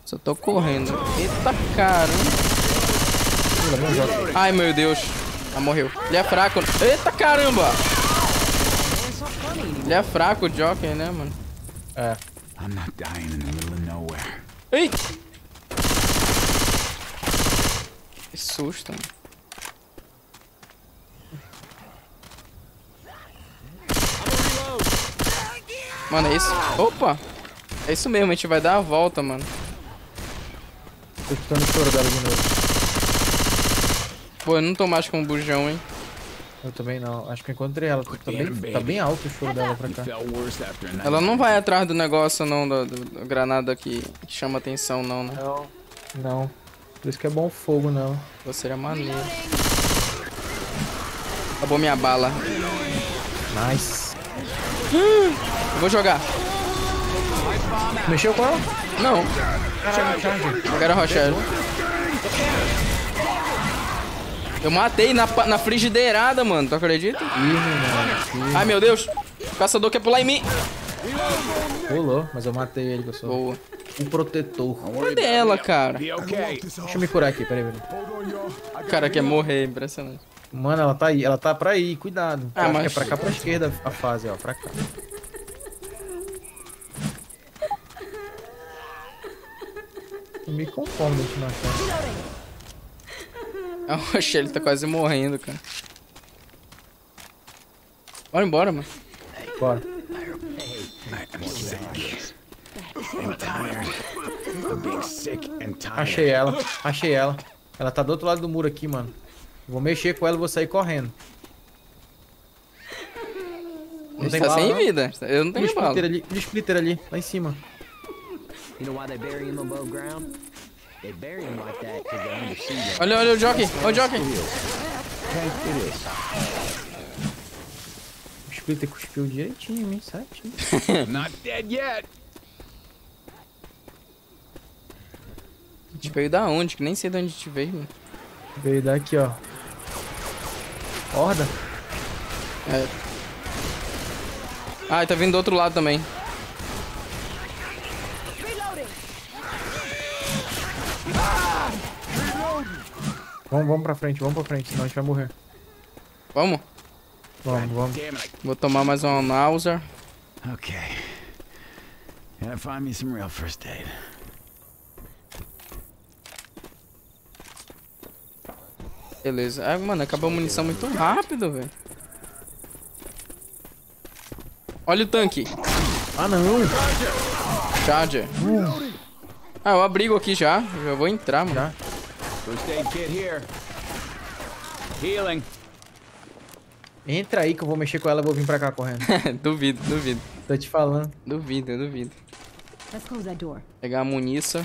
Só tô correndo. Eita caramba. Ai meu Deus. Ah, morreu. Ele é fraco. Eita caramba. Ele é fraco o Joker, né, mano? É. I'm not dying in the middle of nowhere. Ei! Que susto, mano. Mano, é isso. Opa! É isso mesmo, a gente vai dar a volta, mano. Tô escutando o choro dela de novo. Pô, eu não tô mais com o bujão, hein? Eu também não. Acho que eu encontrei ela. Tá bem, tá bem alto o choro dela pra cá. Ela não vai atrás do negócio, não, da do, do granada que chama atenção, não, né? Não. Não. Por isso que é bom fogo, não. Você seria maneiro. Acabou minha bala. Nice. Eu vou jogar. Mexeu com ela? Não, Caralho, quero a Rochelle. Eu matei na, na frigideirada, mano. Tu acredita? Ih, mano. Ai, meu Deus. O caçador quer pular em mim. Pulou, mas eu matei ele, que eu sou Boa. o protetor. Cadê ela, cara? Deixa eu me curar aqui, peraí, peraí. O cara quer morrer, impressionante. Mano, ela tá aí, ela tá pra ir, cuidado. Ah, acho mas- é pra cá pra esquerda a fase, ó, pra cá. Eu me conformo de não achar. A Rochelle tá quase morrendo, cara. Bora embora, mano. Bora. Achei ela, achei ela. Ela tá do outro lado do muro aqui, mano. Vou mexer com ela e vou sair correndo. Gente tem tá bala, sem não? vida. Eu não tenho bala. splitter ali, splitter ali, lá em cima. You know why they bury him above ground? Olha, olha o jockey. Olha o jockey. O splitter cuspiu direitinho mim, certinho. Not dead yet. A gente veio da onde? Que nem sei de onde a gente veio, mano. Veio daqui, ó. Horda. É. Ah, tá vindo do outro lado também. Vamos, vamos pra frente, vamos pra frente, senão a gente vai morrer. Vamos. Vamos, vamos. Vou tomar mais uma Nauser. Okay. Gotta find me some real first aid. Beleza. Ah, mano, acabou a munição muito rápido, velho. Olha o tanque. Ah, não. Charger. Ah, eu abrigo aqui já. Já vou entrar, mano. Já. First aid kit here. Healing. Entra aí que eu vou mexer com ela e vou vir pra cá correndo. duvido, duvido. Tô te falando. Duvido, duvido. Let's close that door. Pegar a munição.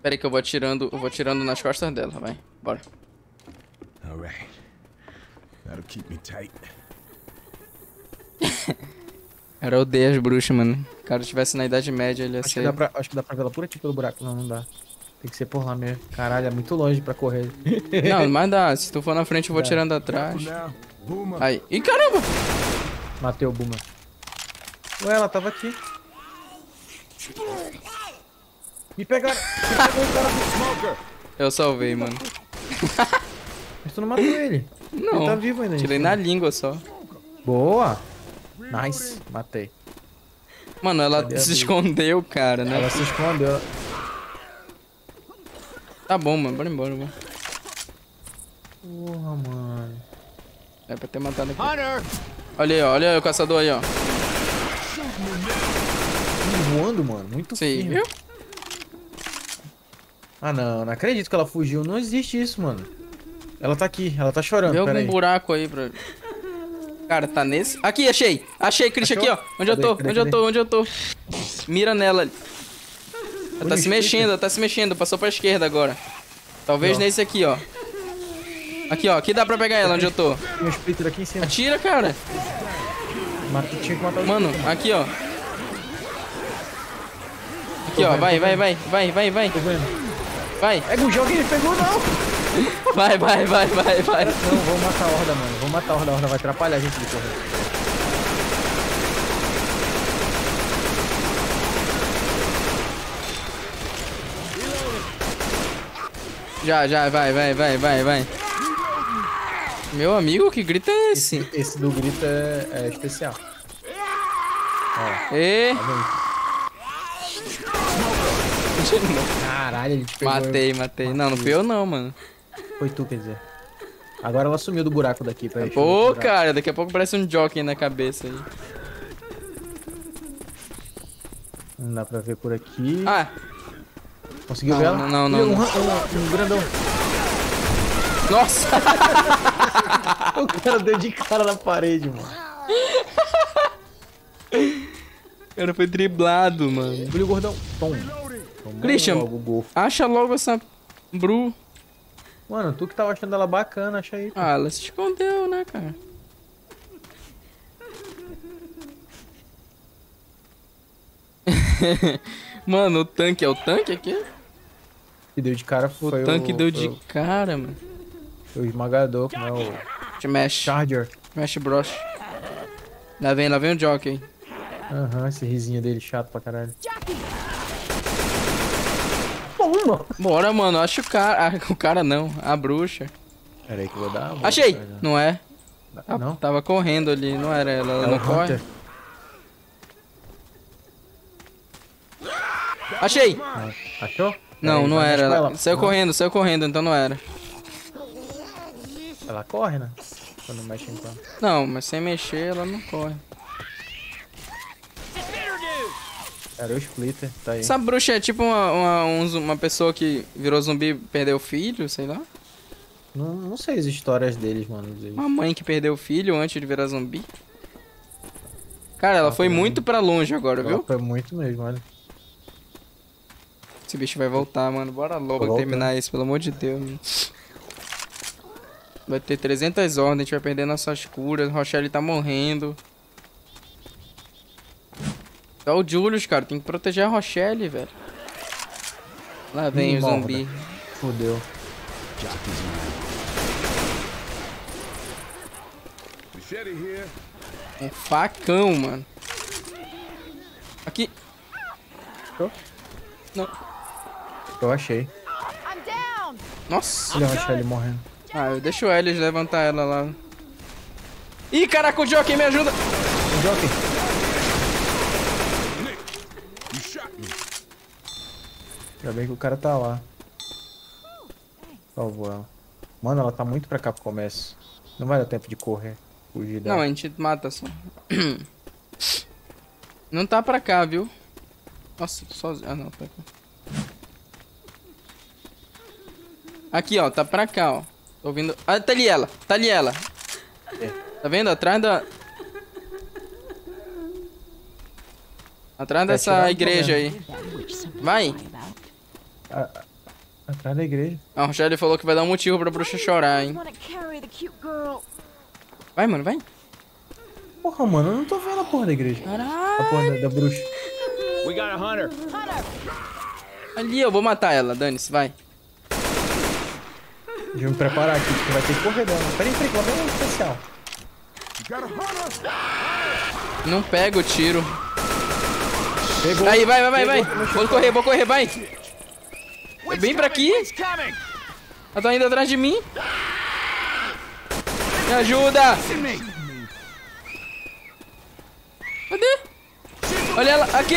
Pera aí que eu vou atirando, eu vou atirando nas costas dela, vai. Bora. All right. That'll keep me tight. Cara, eu odeio as bruxas, mano. Cara tivesse na Idade Média, ele ia Acho que, ser... dá pra, acho que dá pra ver ela por aqui pelo buraco. Não, não dá. Tem que ser por lá mesmo. Caralho, é muito longe pra correr. Não, mas dá. Se tu for na frente, eu vou Dá. tirando atrás. Aí. Ih, caramba! Matei o Boomer. Ué, ela tava aqui. Me pegaram. Me pegou o cara. Smoker. Eu salvei, mano. Mas tu não matou ele. Não. Ele tá vivo ainda. Tirei gente. na língua só. Boa. Nice. Matei. Mano, ela Cadê se escondeu, cara, né? Ela se escondeu. Tá bom, mano. Bora embora, mano. Porra, mano. É pra ter matado aqui. Hunter! Olha aí, ó. Olha aí o caçador aí, ó. Voando, mano. Muito Sim, firme. viu? Ah, não. Não acredito que ela fugiu. Não existe isso, mano. Ela tá aqui. Ela tá chorando. Pera algum aí. buraco aí pra. Cara, tá nesse. Aqui, achei! Achei, Christian, aqui, Achou? ó. Onde eu Cadê? tô? Cadê? Onde eu Cadê? tô? Onde eu tô? Mira nela. Ela tá se mexendo, ela tá se mexendo. Passou pra esquerda agora. Talvez Aqui, ó. nesse aqui, ó. Aqui, ó. Aqui dá pra pegar ela, onde eu tô. Tem um splitter aqui em cima. Atira, cara. Mano, aqui, ó. Aqui, ó. Vai, vai, vai. Vai, vai, vai. Vai. Pega o jogo, ele pegou, não. Vai, vai, vai, vai, vai. Não, vamos matar a horda, mano. Vamos matar a horda. A horda vai atrapalhar a gente de correr. Já, já, vai, vai, vai, vai, vai. Meu amigo, que grito é esse? Esse do grito é, é especial. Ê! Tá vendo? Caralho, ele pegou. Matei, matei. Não, não fui eu não, mano. Foi tu, quer dizer. Agora ela sumiu do buraco daqui. Peraí, Pô, cara, daqui a pouco parece um jockey na cabeça aí. Não dá pra ver por aqui. Ah, Conseguiu não, ver ela? não, não, não, Um, um, um grandão. nossa! O cara deu de cara na parede, mano. O cara foi driblado, mano. Olha o gordão. Tom. Christian. logo. Acha logo essa Bru. Mano, tu que tava achando ela bacana, acha aí. Ah, ela se escondeu, né, cara? Mano, o tanque é o tanque aqui? Que deu de cara O foi tanque o, deu foi de o- cara, mano. foi o esmagador, como é o Smash. Charger. Smash Bros. Lá vem, lá vem o jockey. Aham, esse risinho dele chato pra caralho. Uma! Bora, mano. Acha o cara. Ah, o cara não. A bruxa. Pera aí que eu vou dar Achei! cara. Não é? Ah, Não? Tava correndo ali, não era ela. Ela É não corre. Hunter. Achei! Ah, Achou? Não, aí, não era. Ela saiu Não, correndo, saiu correndo, então não era. Ela corre, né? Quando mexe então. Não, mas sem mexer ela não corre. Era o Splitter, tá aí. Essa bruxa é tipo uma, uma, um uma pessoa que virou zumbi e perdeu o filho, sei lá. Não, não sei as histórias deles, mano. deles. Uma mãe que perdeu o filho antes de virar zumbi. Cara, ela foi muito pra longe agora, Ela viu? Foi muito mesmo, olha. Esse bicho vai voltar, mano. Bora logo Volta. terminar isso, pelo amor de Deus. Mano. Vai ter 300 ordens, a gente vai perder nossas curas. Rochelle tá morrendo. Tá o Julius, cara. Tem que proteger a Rochelle, velho. Lá vem Ih, o morda. zumbi. Fudeu. Machete here. Um facão, mano. Aqui. Achou? Não. Eu achei. Nossa. Olha a Rochelle morrendo. Ah, eu deixo o Elias levantar ela lá. Ih, caraca, o Jockey me ajuda. O Jockey. You shot me. Ainda bem que o cara tá lá. Salvou ela. Mano, ela tá muito pra cá pro começo. Não vai dar tempo de correr. Fugir dela. Não, a gente mata só. Não tá pra cá, viu? Nossa, tô sozinho. Ah, não, tá cá. Aqui, ó, tá pra cá, ó. Tô ouvindo. Ah, tá ali ela, tá ali ela. Tá vendo? Atrás da. Atrás dessa igreja aí. Vai. Ah, Atrás da igreja. A Rochelle falou que vai dar um motivo pra bruxa chorar, hein? Vai, mano, vai. Porra, mano, eu não tô vendo a porra da igreja. A Caralho. porra da, da bruxa. We got a hunter. Ali, eu vou matar ela, dane-se, vai. Deixa eu me preparar aqui, porque vai ter que correr dela. Peraí, peraí, que ela vem um especial. A. Não pega o tiro. Pegou. Aí, vai, vai, vai, vai. Vou correr, vou correr, vai. Vem pra aqui. Ela tá indo atrás de mim. Me ajuda! Cadê? Olha ela, aqui!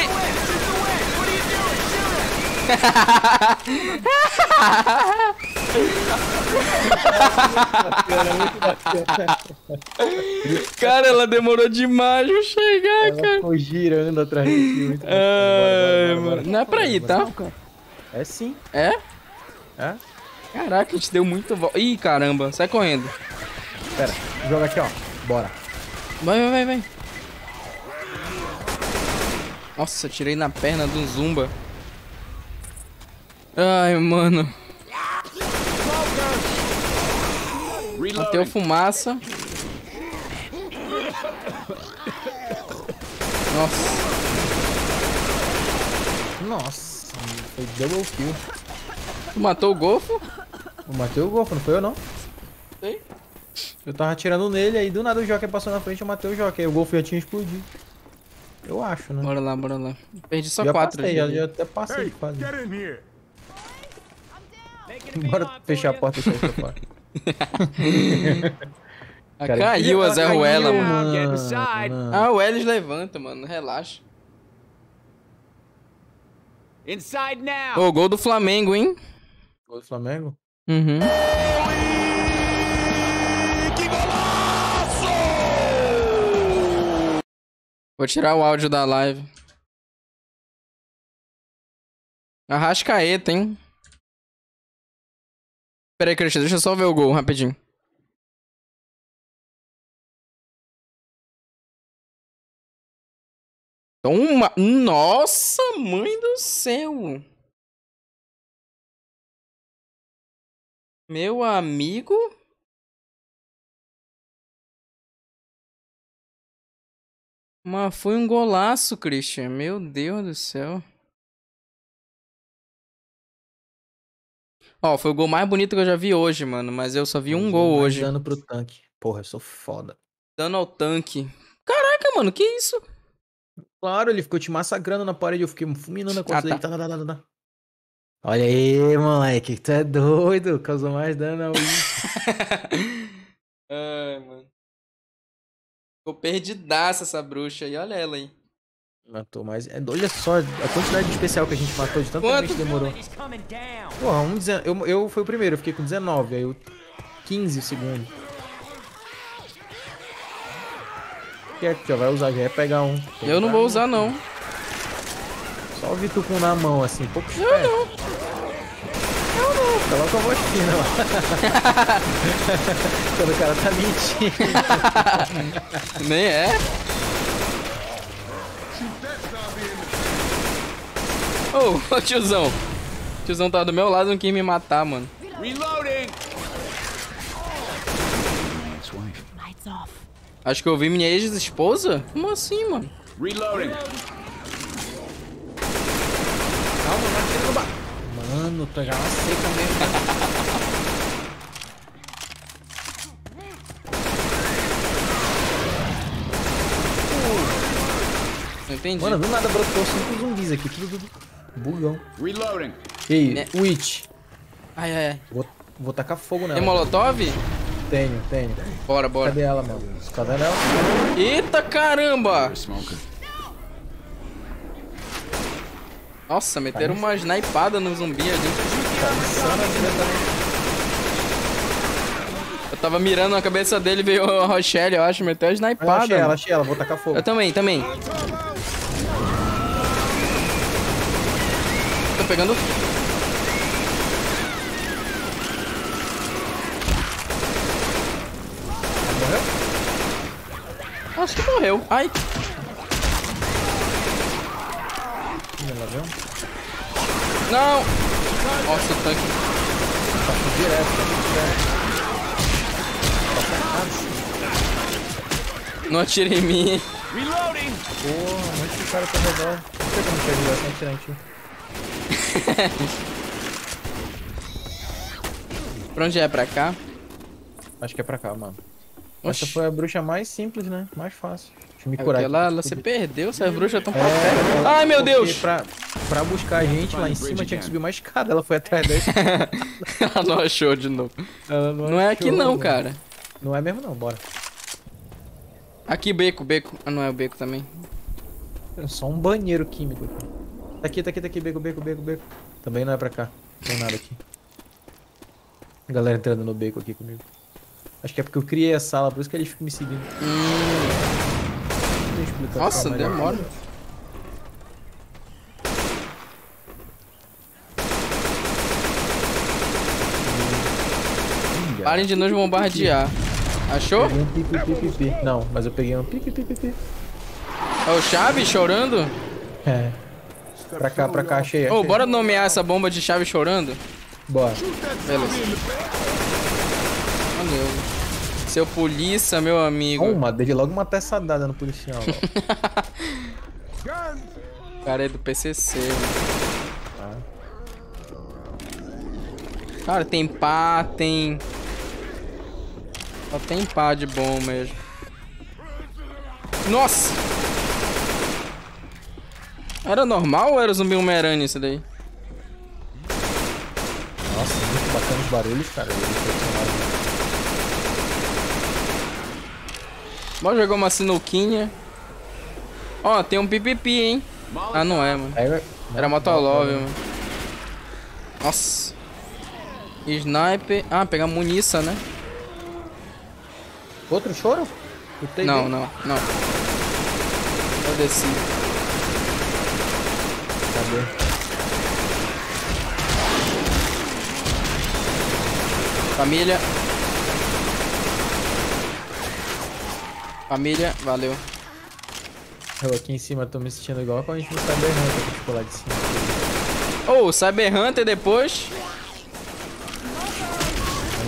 Cara, ela demorou demais pra chegar, cara. Ficou girando atrás de ti. muito bom. Ai, Bora, bora, bora, mano. bora. Não é pra ir, tá? É sim. É? É? Caraca, a gente deu muito volta. Ih, caramba, sai correndo. Pera, joga aqui, ó. Bora. Vai, vai, vai, vai. Nossa, eu tirei na perna do Zumba. Ai, mano. Bateu fumaça. Nossa. Nossa, foi double kill. Tu matou o golfo? Eu matei o golfo, não foi eu não? Sei. Eu tava atirando nele, aí do nada o Joker passou na frente e eu matei o Joker. Aí o golfo já tinha explodido. Eu acho, né? Bora lá, bora lá. Perdi só já quatro. passei, já, de- já até passei Hey, quase. get in here. Bora fechar a porta e sair pra fora. Ah, Cara, caiu a ela Zé Ruela, mano. mano. Ah, o Elis levanta, mano. Relaxa. Inside now. Ô, gol do Flamengo, hein? Gol do Flamengo? Uhum. Vou tirar o áudio da live. Arrascaeta, hein? Pera aí, Cristian, deixa eu só ver o gol rapidinho. Toma! Nossa, mãe do céu! Meu amigo? Mas foi um golaço, Christian. Meu Deus do céu. Ó, foi o gol mais bonito que eu já vi hoje, mano. Mas eu só vi um gol Mais hoje. Dano pro tanque. Porra, eu sou foda. Dando ao tanque. Caraca, mano, que isso? Claro, ele ficou te massacrando na parede, eu fiquei fulminando a costa Ah, dele. tá. Tá, tá, tá, tá, tá. Olha aí, moleque, tu é doido, causou mais dano ao Ai, mano. Ficou perdidaça essa bruxa aí. Olha ela aí. Matou mais. é, Olha só a quantidade de especial que a gente matou, de tanto tempo que a gente Quanto? demorou. Porra, um, eu, eu fui o primeiro, eu fiquei com 19, aí eu 15 segundos. Que é que já vai usar, já ia pegar um. Eu não vou usar, não. Só o Vitor com na mão, assim, pouco esperto. Eu não. Eu não. Coloca a voz fina lá. Quando o cara tá mentindo. Nem é. Ô, ô, tiozão. O tiozão tá do meu lado, não quis me matar, mano. Reloading. Ex-wife. Lights off. Acho que eu vi minha ex-esposa? Como assim, mano? Reloading. Calma, não atira no bar. Mano, pegar uma seca mesmo. né? Não entendi. Mano, do nada brotou cinco zumbis aqui, tudo, tudo. Bugão. Reloading. Ei, Né? Witch. Ai, ai, ai. Vou, vou tacar fogo nela. Tem molotov? Tenho, tenho. Bora, bora. Cadê ela, mano? Cadê ela? Eita caramba! Nossa, meteram uma snipada no zumbi ali. Eu tava mirando na cabeça dele, veio a Rochelle, eu acho, meteu a eu snipada. achei ela, achei ela, vou tacar fogo. Eu também, também. Tô pegando. Acho que morreu. Ai, Ih, Ela viu? não! Nossa, o tanque. Tá direto, tá direto. Não atira em mim. Reloading. Porra, muito que cara tá redor. Não sei como te ajudar sem atirar em ti. Pra onde é? Pra cá? Acho que é pra cá, mano. Oxi. Essa foi a bruxa mais simples, né? Mais fácil. Deixa eu me É curar Aquela, aqui. ela se perdeu, essas bruxas tão É, pra perto. ela- Ai, meu Deus! Pra, pra buscar a gente lá em cima tinha que subir uma escada. Ela foi atrás da escada. ela não achou de novo. Ela Não é aqui não, mano. cara. Não é mesmo não, bora. Aqui, beco, beco. Ah, não é o beco também. É só um banheiro químico aqui. Tá aqui, tá aqui, tá aqui, beco, beco, beco, beco. Também não é pra cá. Não tem nada aqui. A galera entrando no beco aqui comigo. Acho que é porque eu criei a sala, por isso que eles ficam me seguindo. Hum. Nossa, demora. Parem de nos bombardear. Achou? Um pi, pi, pi, pi, pi. Não, mas eu peguei um pi, pi, pi. É o Chaves chorando? É. Pra cá, pra cá, achei. Ô, achei. bora nomear essa bomba de Chaves chorando? Bora. Beleza. Seu polícia, meu amigo. Uma, dei logo uma peçadada no policial. O cara é do PCC. Cara, tem pá, tem... Só tem pá de bom mesmo. Nossa! Era normal ou era zumbi Homem-Aranha isso daí? Nossa, muito bacana os barulhos, cara. Eles funcionaram. Bora jogar uma sinuquinha. Ó, tem um pipipi, hein? Ah, não é, mano. Era Motolove, mano. Nossa. Sniper. Ah, pegar munição, né? Outro choro? Não, não, não. Eu desci. Cadê? Família. Família, valeu. Eu aqui em cima tô me sentindo igual quando a gente sabe errando, que tipo lá de cima. Ô, oh, Cyber Hunter depois.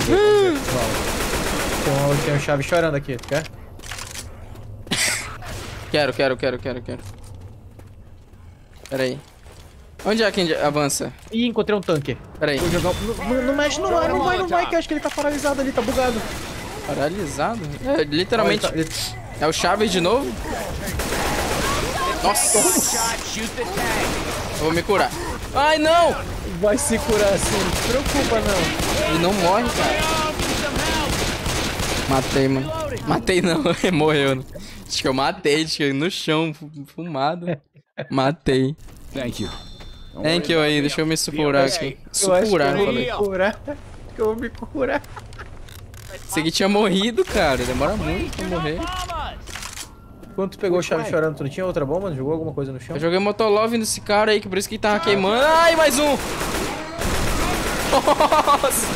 Vamos. Tem tem um chave chorando aqui, tu quer? Quero, quero, quero, quero, quero. Pera aí. Onde é que a gente avança? Ih, encontrei um tanque. Pera aí. Vou jogar. Não, não, mexe, não vai, não vai, não vai, que acho que ele tá paralisado ali, tá bugado. Paralisado? É, literalmente. Tá- ele- É o Chaves de novo? Nossa! Eu vou me curar. Ai, não! Vai se curar assim, não se preocupa não. Ele não morre, cara. Matei, mano. Matei não, morreu. né? Acho que eu matei, acho que no chão, fu- fumado. Matei. Thank you. Thank you aí, deixa eu me supurar aqui. Eu acho que Supurar, eu vou falei. me curar. Acho que eu vou me curar. Esse aqui tinha morrido, cara. Demora muito pra morrer. Quando tu pegou o chave chorando, tu não tinha outra bomba? Jogou alguma coisa no chão? Eu joguei Motolove nesse cara aí, que por isso que ele tava queimando. Ai, mais um! Nossa!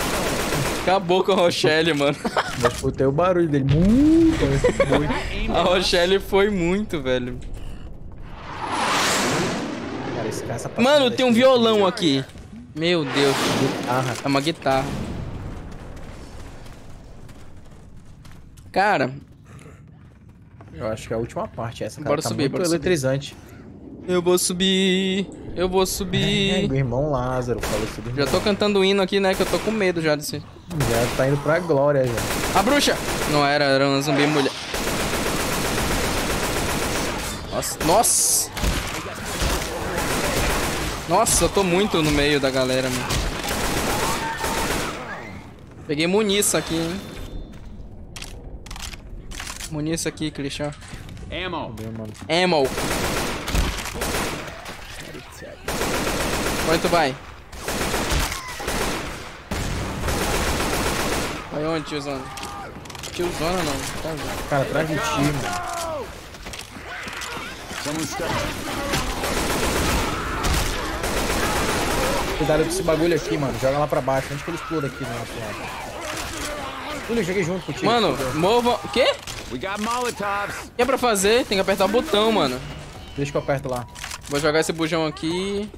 Acabou com a Rochelle, mano. Mas escutei o barulho dele. Muito, parece muito. A Rochelle foi muito, velho. Cara, esse cara, essa passada Mano, tem um violão aqui. Meu Deus. Guitarra. É uma guitarra. Cara, Eu acho que é a última parte essa, cara. Bora tá subir, muito bora subir. eletrizante. eu vou subir. Eu vou É, subir. o irmão Lázaro falou do Já tô cantando hino aqui, né? Que eu tô com medo já desse. Já tá indo pra glória já. A bruxa! Não era, era uma zumbi mulher. Nossa, nossa! Nossa, eu tô muito no meio da galera, mano. Peguei muniça aqui, hein? Muniça aqui, Christian. Ammo. Mano. Ammo. Onde tu vai? Vai onde, tiozona? Tiozona não, tá vendo? Cara, atrás de ti, mano. Cuidado com esse bagulho aqui, mano. Joga lá pra baixo, antes que ele exploda aqui no nosso lado. Júlio, joguei junto contigo. Mano, mova. O quê? We got Molotovs. O que é pra fazer? Tem que apertar o botão, mano. Deixa que eu aperto lá. Vou jogar esse bujão aqui.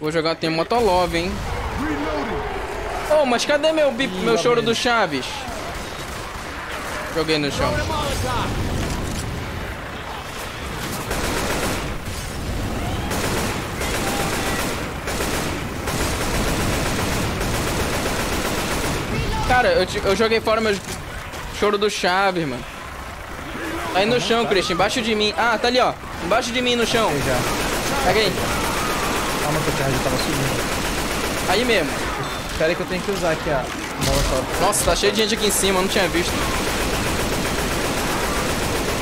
Vou jogar. Tem Motolove, hein? Oh, mas cadê meu, bip, meu choro do Chaves? Joguei no chão. Cara, eu, eu joguei fora meu choro do Chaves, mano. Tá aí no chão, Christian, embaixo de mim. Ah, tá ali, ó. Embaixo de mim no chão. Pega aí. Calma que o charge tava subindo. Aí mesmo. Espera aí que eu tenho que usar aqui a, Molotov. Nossa, tá cheio de gente aqui em cima, eu não tinha visto.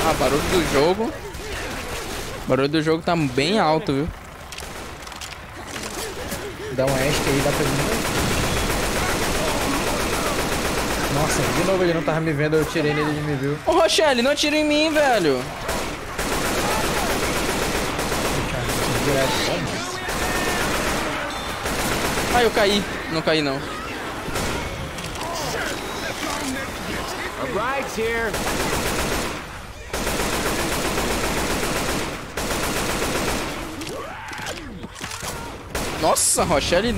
Ah, barulho do jogo. O barulho do jogo tá bem alto, viu? Dá um ESC aí, dá pra mim. Nossa, de novo ele não tava me vendo, eu tirei nele e ele me viu. Ô, Rochelle, não atira em mim, velho. Ah, eu caí. Não caí, não. Here. Nossa, Rochelle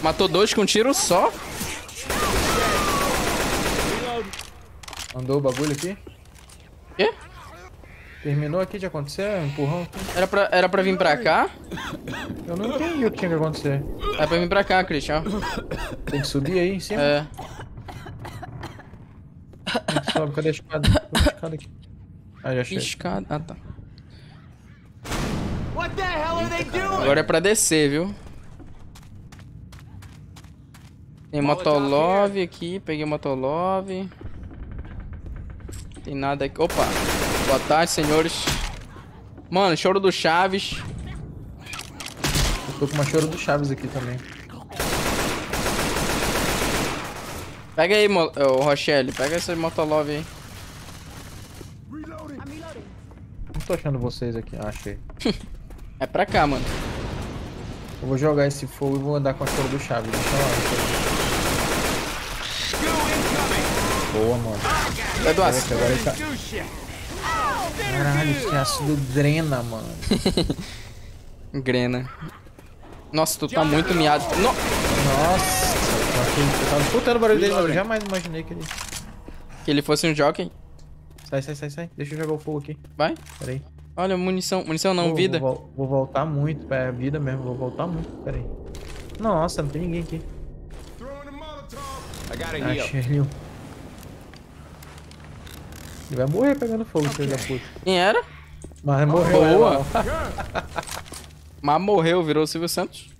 matou dois com um tiro só. Andou o bagulho aqui? Quê? Terminou aqui de acontecer? Um empurrão aqui? Era pra, era pra vir pra cá? Eu não entendi o que tinha que acontecer. Era pra vir pra cá, Christian. Tem que subir aí em cima? É. Sobe, cadê a escada? Cadê a escada aqui? Ah, já achei. Escada. Ah, tá. What the hell are they doing? Agora é pra descer, viu? Tem Motolov aqui, peguei Motolov. Tem nada aqui. Opa! Boa tarde, senhores. Mano, choro do Chaves. Eu tô com uma choro do Chaves aqui também. Pega aí, Mo ô, Rochelle. Pega esse Motolov aí. Não tô achando vocês aqui. Ah, achei. É pra cá, mano. Eu vou jogar esse fogo e vou andar com a choro do Chaves. Deixa lá. Boa, mano. É do Agora ácido. agora ele tá... Caralho, esse ácido drena, mano. Grena. Nossa, tu tá muito miado. No... Nossa, eu achei- eu tava escutando o barulho dele, eu jamais imaginei que ele. Que ele fosse um jockey. Sai, sai, sai, sai. Deixa eu jogar o fogo aqui. Vai. Pera aí. Olha, munição. Munição não, Vou- vida. Vou, vou voltar muito. É vida mesmo, vou voltar muito. Pera aí. Nossa, não tem ninguém aqui. Achei ele. Ele vai morrer pegando fogo, filho da puta. Quem era? Mas morreu. Boa. mano. Mas morreu, virou o Silvio Santos.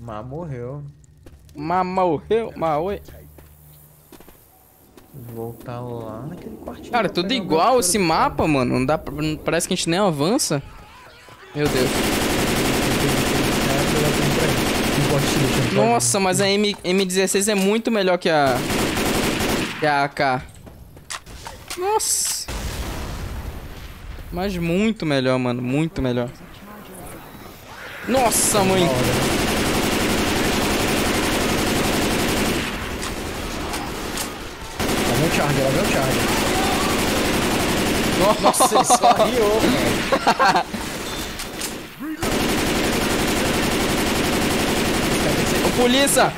Mas morreu. Mas morreu. Mas oi. Voltar lá naquele quartinho. Cara, tudo igual esse mapa, mano. Não dá pra... Parece que a gente nem avança. Meu Deus. Nossa, mas a M M16 é muito melhor que a. Que a AK. Nossa. Mas muito melhor, mano. Muito melhor. Nossa, mãe. Lá vem o Charger, lá vem o Charger. Nossa, Você só riou, mano. Ô, polícia!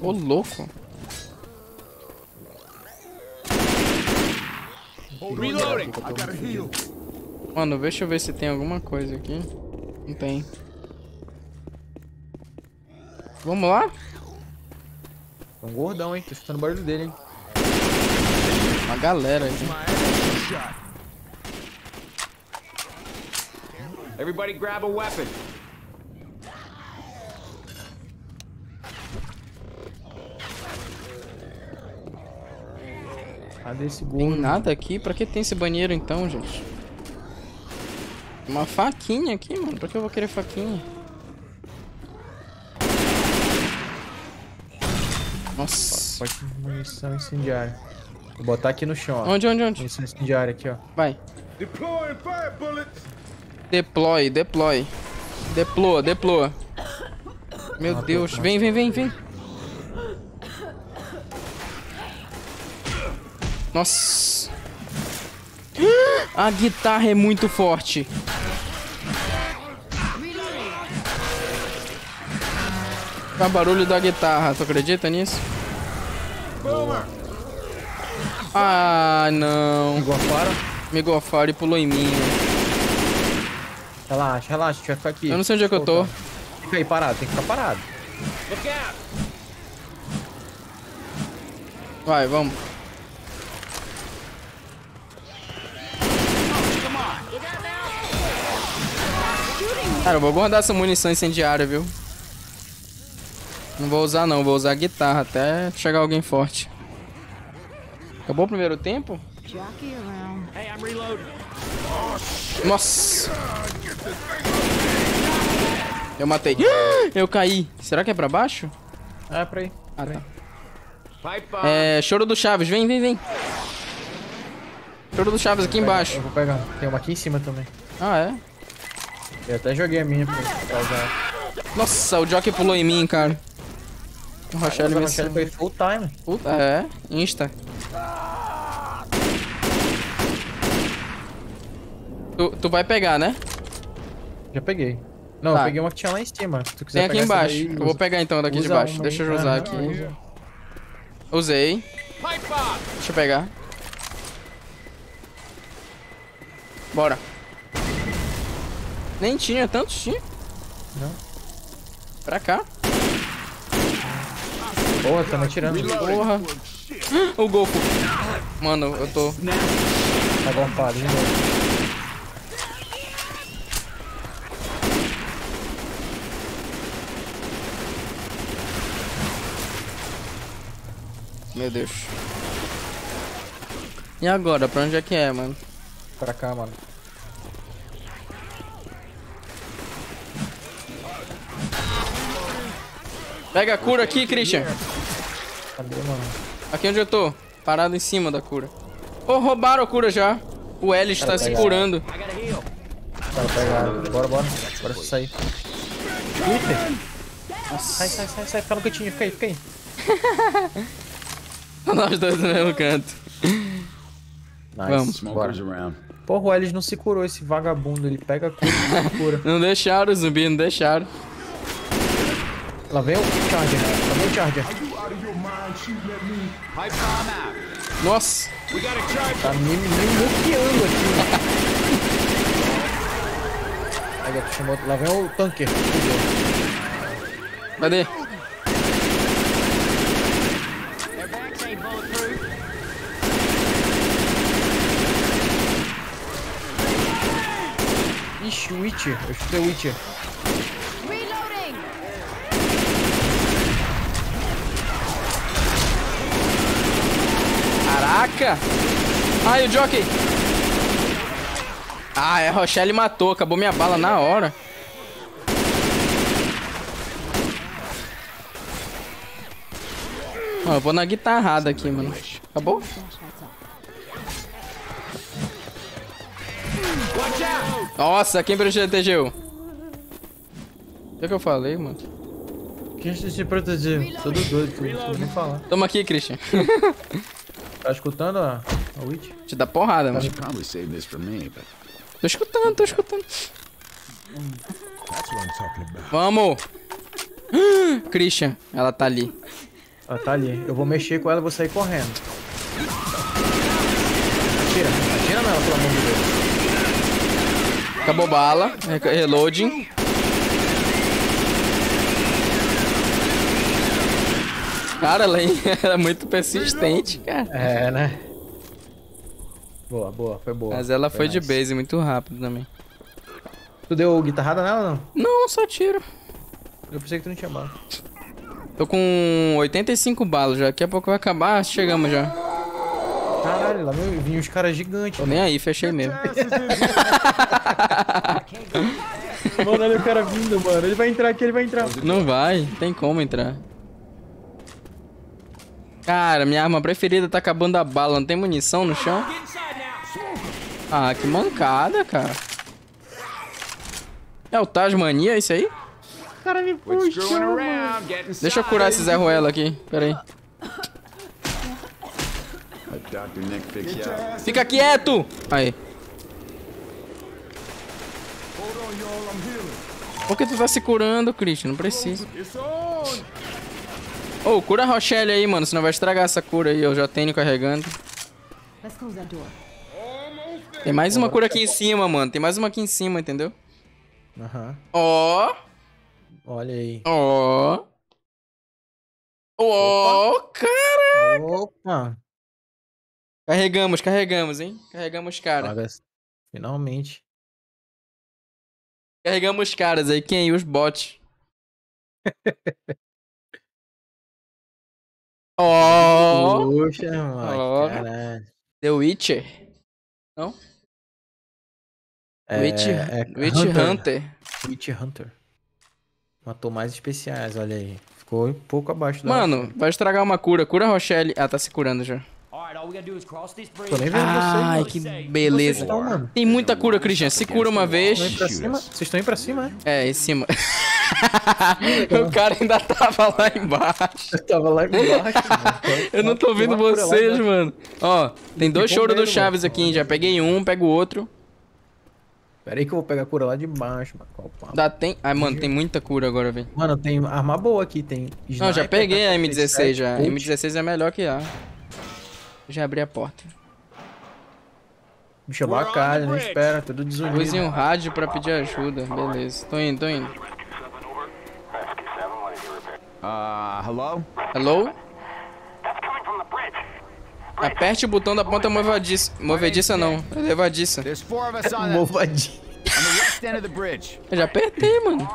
Ô, louco. Reloading. Mano, deixa eu ver se tem alguma coisa aqui. Não tem. Vamos lá? É um gordão, hein? Tô escutando o barulho dele, hein? Uma galera aí. Everybody grab a weapon. Cadê esse Tem nada aqui? Pra que tem esse banheiro então, gente? Uma faquinha aqui, mano. Pra que eu vou querer faquinha? Nossa. Pode munição incendiária. Vou botar aqui no chão, ó. Onde, onde, onde? Munição incendiária aqui, ó. Vai. Deploying fire bullets. Deploy, deploy. Deploa, deploa. Meu Ah, Deus. Vem, vem, vem, vem. Nossa. A guitarra é muito forte. O barulho da guitarra, tu acredita nisso? Ah, não. Igual fora. Me gofaram e pulou em mim. Relaxa, relaxa, a gente vai ficar aqui. Eu não sei onde é que eu tô. Fica aí parado, tem que ficar parado. Vai, vamos. Cara, eu vou guardar essa munição incendiária, viu? Não vou usar não, vou usar a guitarra até chegar alguém forte. Acabou o primeiro tempo? Jockey around. Hey, I'm reloading. Nossa! Eu matei. Eu caí. Será que é pra baixo? Ah, é pra aí. Ah, tá. É, choro do Chaves, vem, vem, vem. Choro do Chaves aqui embaixo. Eu vou pegar. Tem uma aqui em cima também. Ah, é? Eu até joguei a minha pra, usar. Nossa, o Jockey pulou em mim, cara. O Rochelle me Rochelle foi full time. Puta, é. Insta. Tu, tu vai pegar, né? Já peguei. Não, Tá. eu peguei uma que tinha lá em cima. Se tu quiser Tem aqui embaixo. daí, Eu vou pegar então daqui de baixo. Deixa eu usar Aham, aqui. usa. Usei. Deixa eu pegar. Bora. Nem tinha, tantos tinha. Não. Pra cá. Porra, tá me atirando. Porra. O golfo. Mano, eu tô. Tá novo. Meu Deus. E agora? Pra onde é que é, mano? Pra cá, mano. Pega a cura aqui, Christian. Cadê, mano? Aqui onde eu tô. Parado em cima da cura. Oh, roubaram a cura já. O L está se curando. Bora pegar. Bora, bora. Bora sair. Eita. Sai, sai, sai, sai. Fica no cantinho. Fica aí, fica aí. Nós dois no mesmo canto. Nice. Vamos. Bora. Smokers around. Porra, o Ellis não se curou, esse vagabundo. Ele pega a cura não cura. Não deixaram o zumbi, não deixaram. Lá vem o Charger. Lá vem o Charger. Nossa. Tá me, me muqueando aqui. Ó, chamou- Lá vem o. Cadê? Backs ain't bulletproof. Ixi, Witcher. Eu chutei o Witcher. Reloading! Caraca! Ai, o Jockey! Ah, é, a Rochelle matou, acabou minha bala na hora. Ó, eu vou na guitarrada aqui, mano. Acabou? Nossa, quem protegeu? O que, que eu falei, mano? Quem se proteger? Todo doido, não falar. Toma aqui, Christian. Tá escutando a, a Witch? Te dá porrada, mano. Tô escutando, tô escutando. That's what I'm talking about. Vamos! Christian, ela tá ali. Ela tá ali. Eu vou mexer com ela e vou sair correndo. Atira. Atira nela, pelo amor de Deus. Acabou bala. Re- Reloading. Cara, ela é muito persistente, cara. É, né? Boa, boa. Foi boa. Mas ela foi de nice. base muito rápido também. Tu deu guitarrada nela ou não? Não, só tiro. Eu pensei que tu não tinha bala. Tô com 85 balas já. Daqui a pouco vai acabar. Chegamos já. Caralho, lá vinha os caras gigantes. Tô nem aí, fechei mesmo. Mano, olha o cara vindo, mano. Ele vai entrar aqui, ele vai entrar. Não vai, tem como entrar. Cara, minha arma preferida tá acabando a bala. Não tem munição no chão? Ah, que mancada, cara. É o Tasmania, isso aí? O cara me. Get Deixa eu curar esse Zé Ruela aqui. Pera aí. Fica quieto! Aí. Por que tu tá se curando, Christian? Não precisa. Ô, cura a Rochelle aí, mano. Senão vai estragar essa cura aí. Eu já tenho carregando. Tem mais uma cura aqui em cima, mano. Tem mais uma aqui em cima, entendeu? Aham. Ó. Olha aí. Ó. Ó, cara. Opa. Carregamos, carregamos, hein? Carregamos cara. Olha, Finalmente. Carregamos caras aí. Quem? Os bots. Oh! Poxa, mano. Ó. Caralho. The Witcher. Não? É, Witch, é Witch Hunter. Witch Hunter. Matou mais especiais, olha aí. Ficou um pouco abaixo da. Mano, vai estragar uma cura. Cura a Rochelle. Ah, tá se curando já. Tô nem vendo Ai, vocês. que beleza. Mano. Tem muita cura, Christian. Se cura uma vez. Vocês estão indo pra cima? Vocês estão indo pra cima, é? É, em cima. o cara ainda tava lá embaixo. Eu tava lá embaixo, mano. Eu não tô vendo vocês, mano. Ó, tem dois choros do Chaves aqui, hein? Já peguei um, pego o outro. Pera aí que eu vou pegar a cura lá de baixo, mano. Dá tem. Ai, mano, tem muita cura agora, velho. Mano, tem arma boa aqui, tem. Não, já sniper, peguei a tá? M16 já. Ult. M16 é melhor que a. Já abri a porta. Bicho abacalha, nem espera, tudo desunido. um rádio pra pedir ajuda. Beleza. Tô indo, tô indo. Uh, hello? Hello? Aperte o botão da ponta movediça. Movediça não, of the bridge. Eu já apertei, mano.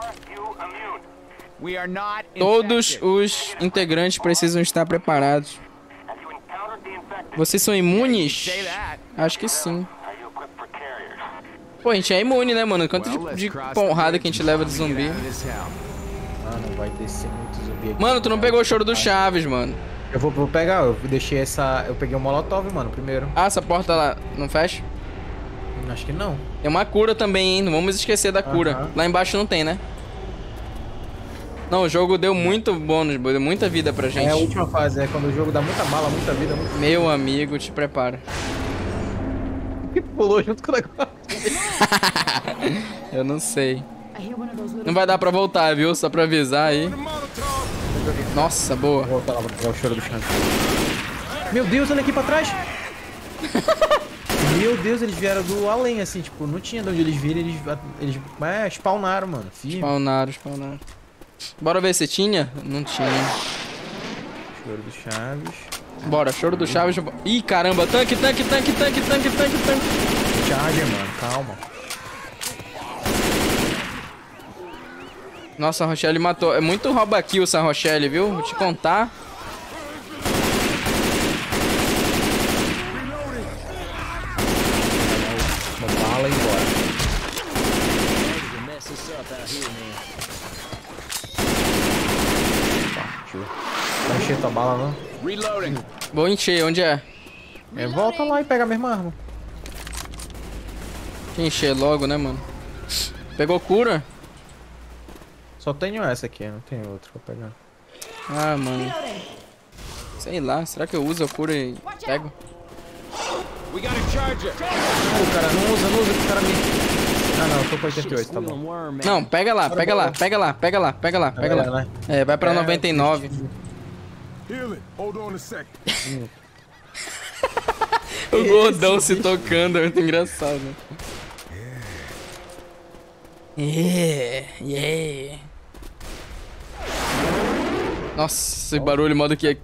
We are not Todos os integrantes precisam estar preparados. Vocês são imunes? Acho que sim. Pô, a gente é imune, né, mano? Quanto de, de porrada que a gente leva de and zumbi. Mano, vai descer aqui. Mano, tu não pegou o choro do Chaves, mano. Eu vou, vou pegar, eu deixei essa. Eu peguei o Molotov, mano, primeiro. Ah, essa porta lá não fecha? Acho que não. Tem uma cura também, hein? Não vamos esquecer da cura. Aham. Lá embaixo não tem, né? Não, o jogo deu muito bônus, deu muita vida pra gente. É a última fase, é quando o jogo dá muita bala, muita vida, muito. Meu amigo, te prepara. Pulou junto com o negócio. Eu não sei. Não vai dar pra voltar, viu? Só pra avisar aí. Nossa, boa. Vou voltar lá pra pegar o choro do chão. Meu Deus, olha aqui pra trás! Meu Deus, eles vieram do além, assim, tipo, não tinha de onde eles viram, eles, eles é, spawnaram, mano. Firme. Spawnaram, spawnaram. Bora ver se tinha? Não tinha. Choro do Chaves. Bora, choro do Chaves. Ih, caramba, tanque, tanque, tanque, tanque, tanque, tanque, tanque. Charger, mano, calma. Nossa, a Rochelle matou. É muito rouba kill essa Rochelle, viu? Vou te contar. Uma bala e. Partiu. Tua bala, não? Reloading. Vou encher, onde é? É, volta lá e pega a mesma arma. Deixa eu encher logo, né, mano? Pegou cura? Só tenho essa aqui, não tem outra pra pegar. Ah, mano. Sei lá, será que eu uso a cura e pego? We got a charger. O cara não usa, não usa que o cara me. Ah não, eu tô com 88, tá bom. Não, pega lá, pega lá, pega lá, pega lá, pega lá, pega lá, lá. né? É, vai pra É, 99. Heal it. Hold on a second. O gordão se tocando, é muito engraçado. Yeah, yeah. Nossa, esse barulho, modo que é-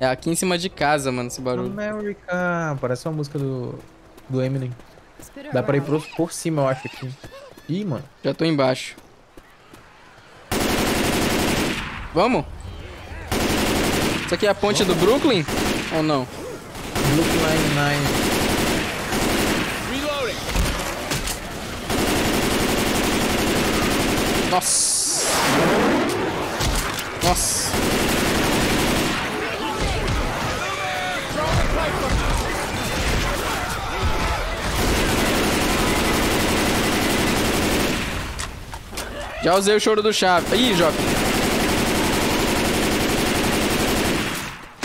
é aqui em cima de casa, mano, esse barulho. America. Parece uma música do, do Eminem. Dá pra ir por, por cima, eu acho, aqui. Ih, mano. Já tô embaixo. Vamos? Isso aqui é a ponte do Brooklyn? Ou não? Look Nine Reloading. Nossa. Nossa. Já usei o choro do Chaves. Ih, Joca.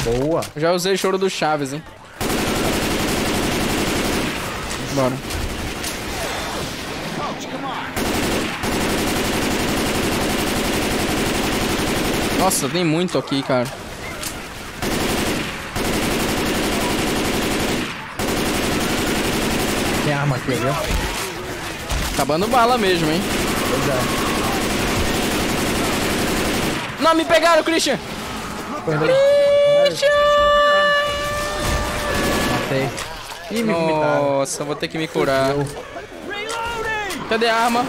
Boa. Já usei o choro do Chaves, hein? Bora. Nossa, tem muito aqui, cara. Tem arma aqui, viu? Acabando bala mesmo, hein? Pois é. Não, me pegaram, Christian! Aí. Matei. Ih. Nossa, vou ter que me curar. Cadê a arma?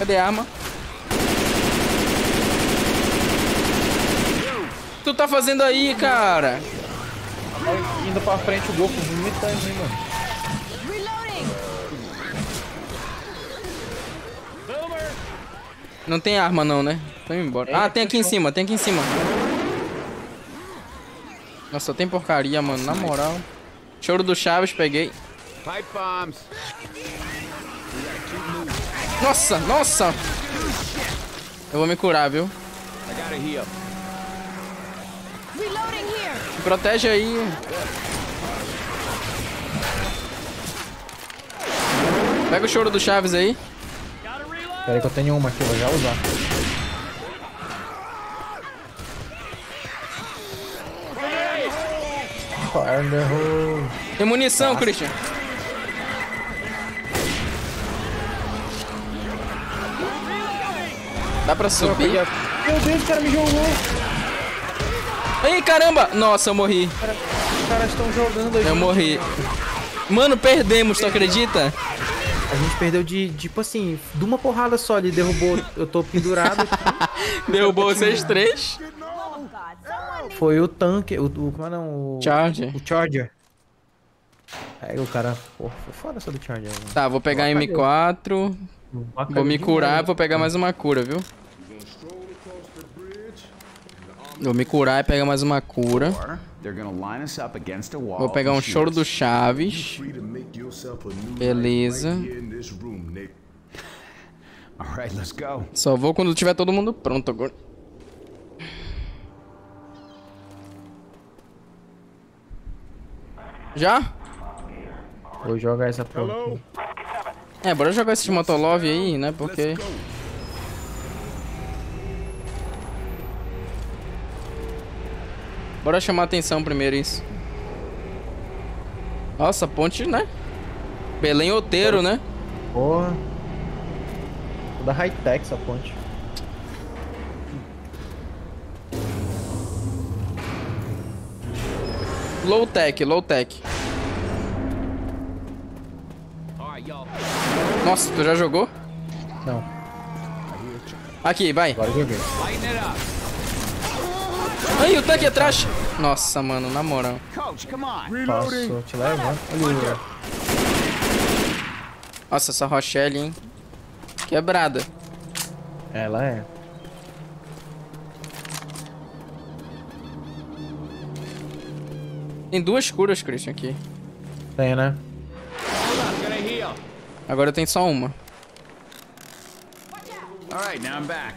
Cadê a arma? tu tá fazendo aí, cara? Tá indo pra frente o Goku muita hein, mano. Não tem arma não, né? Tô indo embora. Ah, tem aqui em cima, tem aqui em cima. Nossa, só tem porcaria, mano, na moral. Choro do Chaves, peguei. Pipe bombs. Nossa, nossa! Eu vou me curar, viu? I gotta heal. Reloading here! Me protege aí. Pega o choro do Chaves aí. Pera aí que eu tenho uma aqui, vou já usar. Fire in the hole. Tem munição, Christian. Dá pra subir? Meu Deus, o cara me jogou. Ih, caramba! Nossa, eu morri. Os caras estão jogando aí. Eu morri. Mano, perdemos, tu acredita? A gente perdeu de, tipo assim, de uma porrada só. Ele derrubou, eu tô pendurado. aqui. Derrubou vocês três. Foi o tanque, o, o como é não? O, Charger. o Charger. Aí o cara, pô, foi foda essa do Charger. Mano. Tá, vou pegar M4. Vou me curar, vou pegar mais uma cura, viu? Vou me curar e pegar mais uma cura. Or they're gonna line us up against a wall. Vou pegar um choro do. Chaves. Beleza. life right here in this room, Nick. All right, let's go. Só vou quando tiver todo mundo pronto agora. Já? Vou jogar essa porra. É, bora jogar esse Motolove aí, né? Porque. Bora chamar atenção primeiro isso. Nossa, ponte, né? Belém Oteiro, né? Porra. Toda high-tech essa ponte. Low tech, low tech. All right, y'all. Nossa, tu já jogou? Não, Aqui, vai. agora joguei. Ai, o tanque atrás. Nossa, mano, na moral. Passou, te? Olha Nossa, essa Rochelle, hein? Quebrada. Ela é. Tem duas curas, Christian, aqui. Tem, né? Agora tem só uma. All right, now I'm back.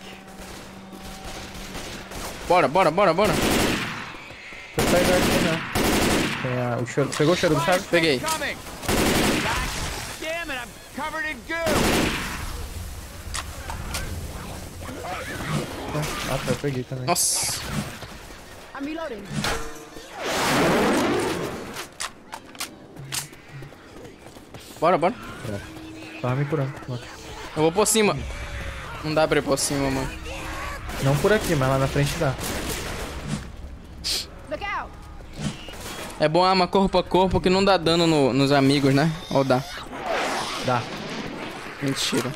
Bora, bora, bora, bora. Vou pegar aqui, né? Tem a, o cheiro, pegou o cheiro do Chaves? Peguei. Ah, tá, eu peguei também. Nossa. I'm reloading. Bora, bora. Tava me curando. Eu vou por cima. Não dá pra ir por cima, mano. Não por aqui, mas lá na frente dá. É bom arma corpo a corpo que não dá dano no- nos amigos, né? Ou dá? Dá. Mentira.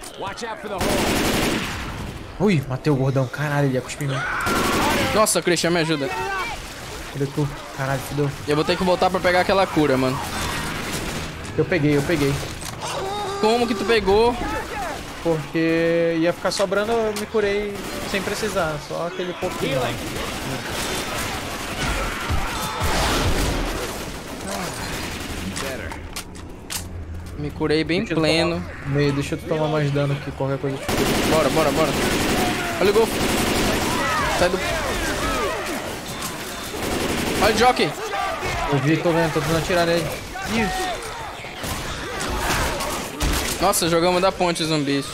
Ui, matei o gordão. Caralho, ele ia cuspir mim. Nossa, Christian, me ajuda. Cadê tu? Caralho, fudeu. Eu vou ter que voltar pra pegar aquela cura, mano. Eu peguei, eu peguei. Como que tu pegou? Porque ia ficar sobrando, eu me curei sem precisar. Só aquele pouquinho. lá. Me curei bem Deixa pleno. tomar- Meio, deixa eu tomar mais dano que qualquer coisa. Bora, bora, bora. Olha o gol. Sai do... Olha o jockey. Eu vi, tô vendo, tô tentando atirar nele. Ih, Nossa, jogamos da ponte zumbis.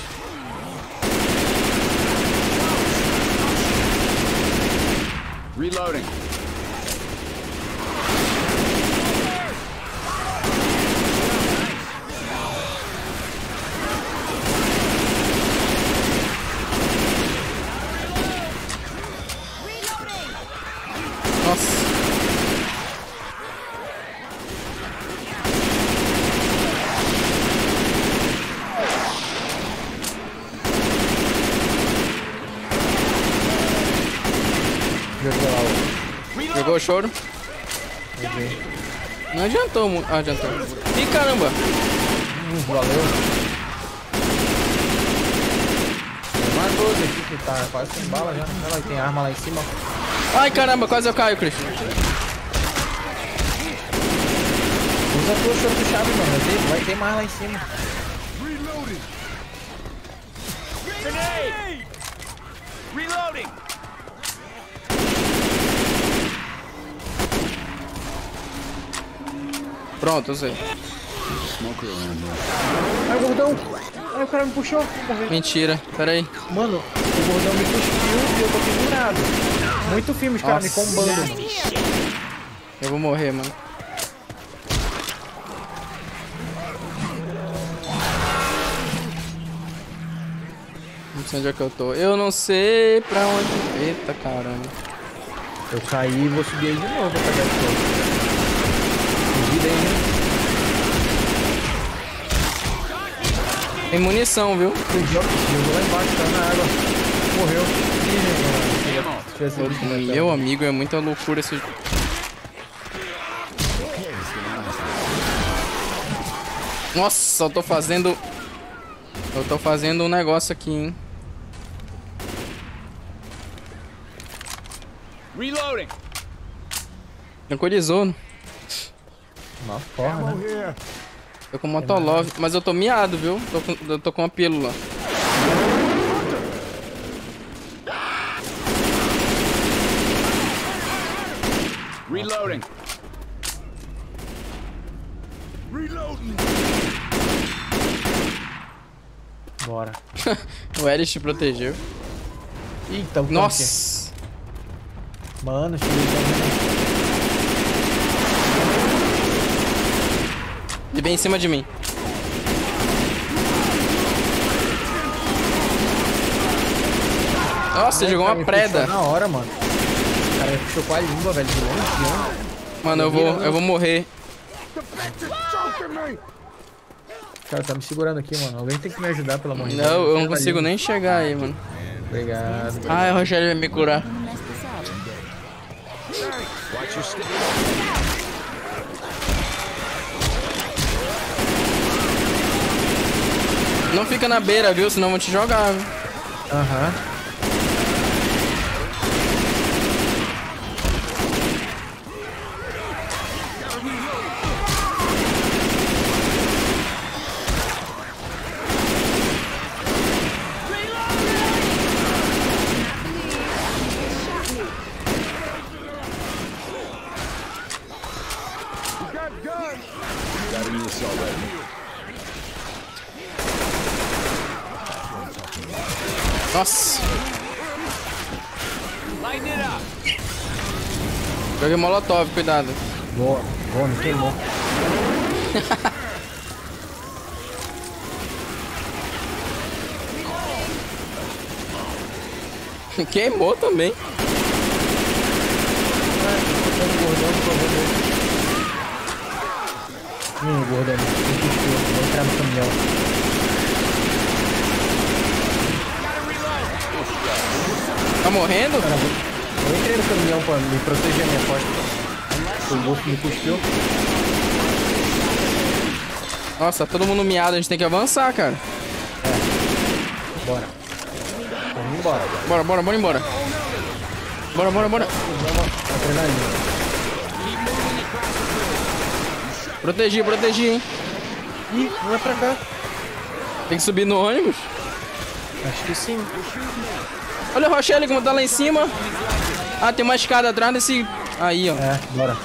Reloading. Nossa. choro. Não adiantou muito. Ah, adiantou. Ih, caramba. Hum, valeu. Tem mais dois aqui que tá quase sem bala já. Olha lá, tem arma lá em cima. Ai, caramba, quase eu caio, Chris. Usa a tua choro chave, mano. Vai ter, vai ter mais lá em cima. Reloading. Grenade! Pronto, eu sei. Smoker around here. Ai, gordão. Ai, o cara me puxou. Mentira. Pera aí. Mano, o gordão me cuspiu e eu tô pendurado. Muito filme, os caras me combando. Eu vou morrer, mano. Não sei onde é que eu tô. Eu não sei pra onde. Eita caramba. Eu caí e vou subir aí de novo pra né? Tem munição, viu? Fugiu, jogou lá embaixo, tá na água. Morreu. Ih, né, Meu amigo, é muita loucura esse. Nossa, eu tô fazendo. Eu tô fazendo um negócio aqui, hein? Reloading! Tranquilizou. Uma forma, né? Tô com motolove, mas eu tô miado, viu? Tô com, eu tô com uma pílula. Reloading! Reloading. Bora. O Eris te protegeu. Eita, o tanque. Nossa! Mano, cheguei Ele vem em cima de mim. Nossa, ele jogou uma preda. Na hora, mano. O cara com a língua, velho. De longe, de longe. Mano, eu vou, eu vou morrer. Me. O cara tá me segurando aqui, mano. Alguém tem que me ajudar, pelo amor de Deus. Não, eu não consigo nem chegar aí, mano. Obrigado. Ai, o Rogério vai me curar. Não fica na beira, viu? Senão vou te jogar. viu? Aham. You got guns. Nossa, Lighten it up! joguei molotov, cuidado. Boa. Boa, me queimou. Queimou também. Hum, gordão. Vou entrar no caminhão. Tá morrendo? Cara, eu entrei no caminhão pra me proteger a minha costa. O golfo me cuspiu. Nossa, todo mundo miado, a gente tem que avançar, cara. Bora. Vamos embora. Bora, bora, bora embora. Bora, bora, bora. Protegi, protegi, hein? Ih, não é pra cá. Tem que subir no ônibus. Acho que sim. Olha o Rochelle como tá lá em cima. Ah, tem uma escada atrás desse. Aí, ó. É, bora.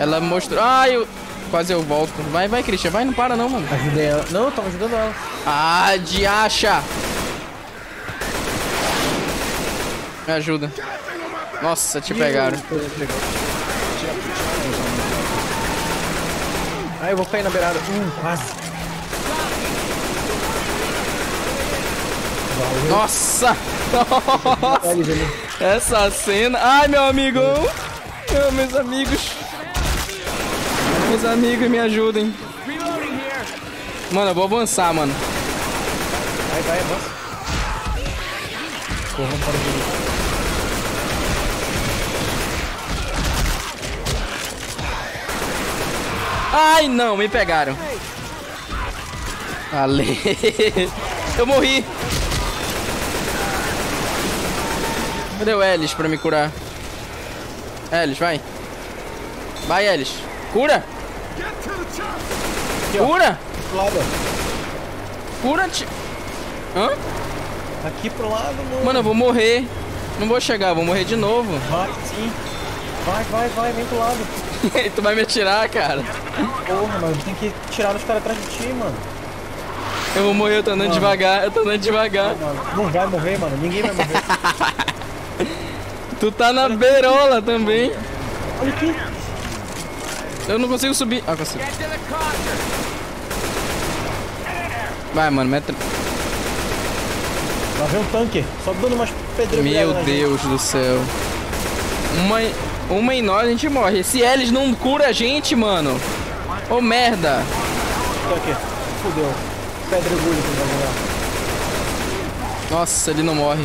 Ela mostrou. Ai, eu. Quase eu volto. Vai, vai, Christian. Vai, não para não, mano. Ajudei ela. Não, eu tava ajudando ela. Ah, de acha. Me ajuda. Nossa, te pegaram. Ah, eu vou cair na beirada. Hum, quase. Nossa! Eles ali. Essa cena. Ai, meu amigão. Meu, meus amigos meus amigos me ajudem. Mano, eu vou avançar, mano. Vai, vai, avança. Corram para o direito. Ai, não, me pegaram. Ale. eu morri. Cadê o Elis pra me curar? Ellis, vai. Vai, Ellis. Cura! Cura. Lado, Cura. -te. Hã? Aqui pro lado, mano. Mano, eu vou morrer. Não vou chegar, vou morrer de novo. Vai, sim. Vai, vai, vai, vem pro lado. tu vai me atirar, cara. Porra, mano, tem que tirar os caras atrás de ti, mano. Eu vou morrer, eu tô andando devagar, eu tô andando devagar. Mano, Não vai morrer, mano. Ninguém vai morrer. Tu tá na beirola também. Olha aqui. Eu não consigo subir. Ah, consigo. Vai, mano, mete... Lá vem um tanque. Só dando umas pedreiras. Meu né, Deus do céu. Uma, uma em nós a gente morre. Esse Ellis não cura a gente, mano. Ô merda. gente? Tanque. Fudeu. Pedregulho que vai jogar. Nossa, ele não morre.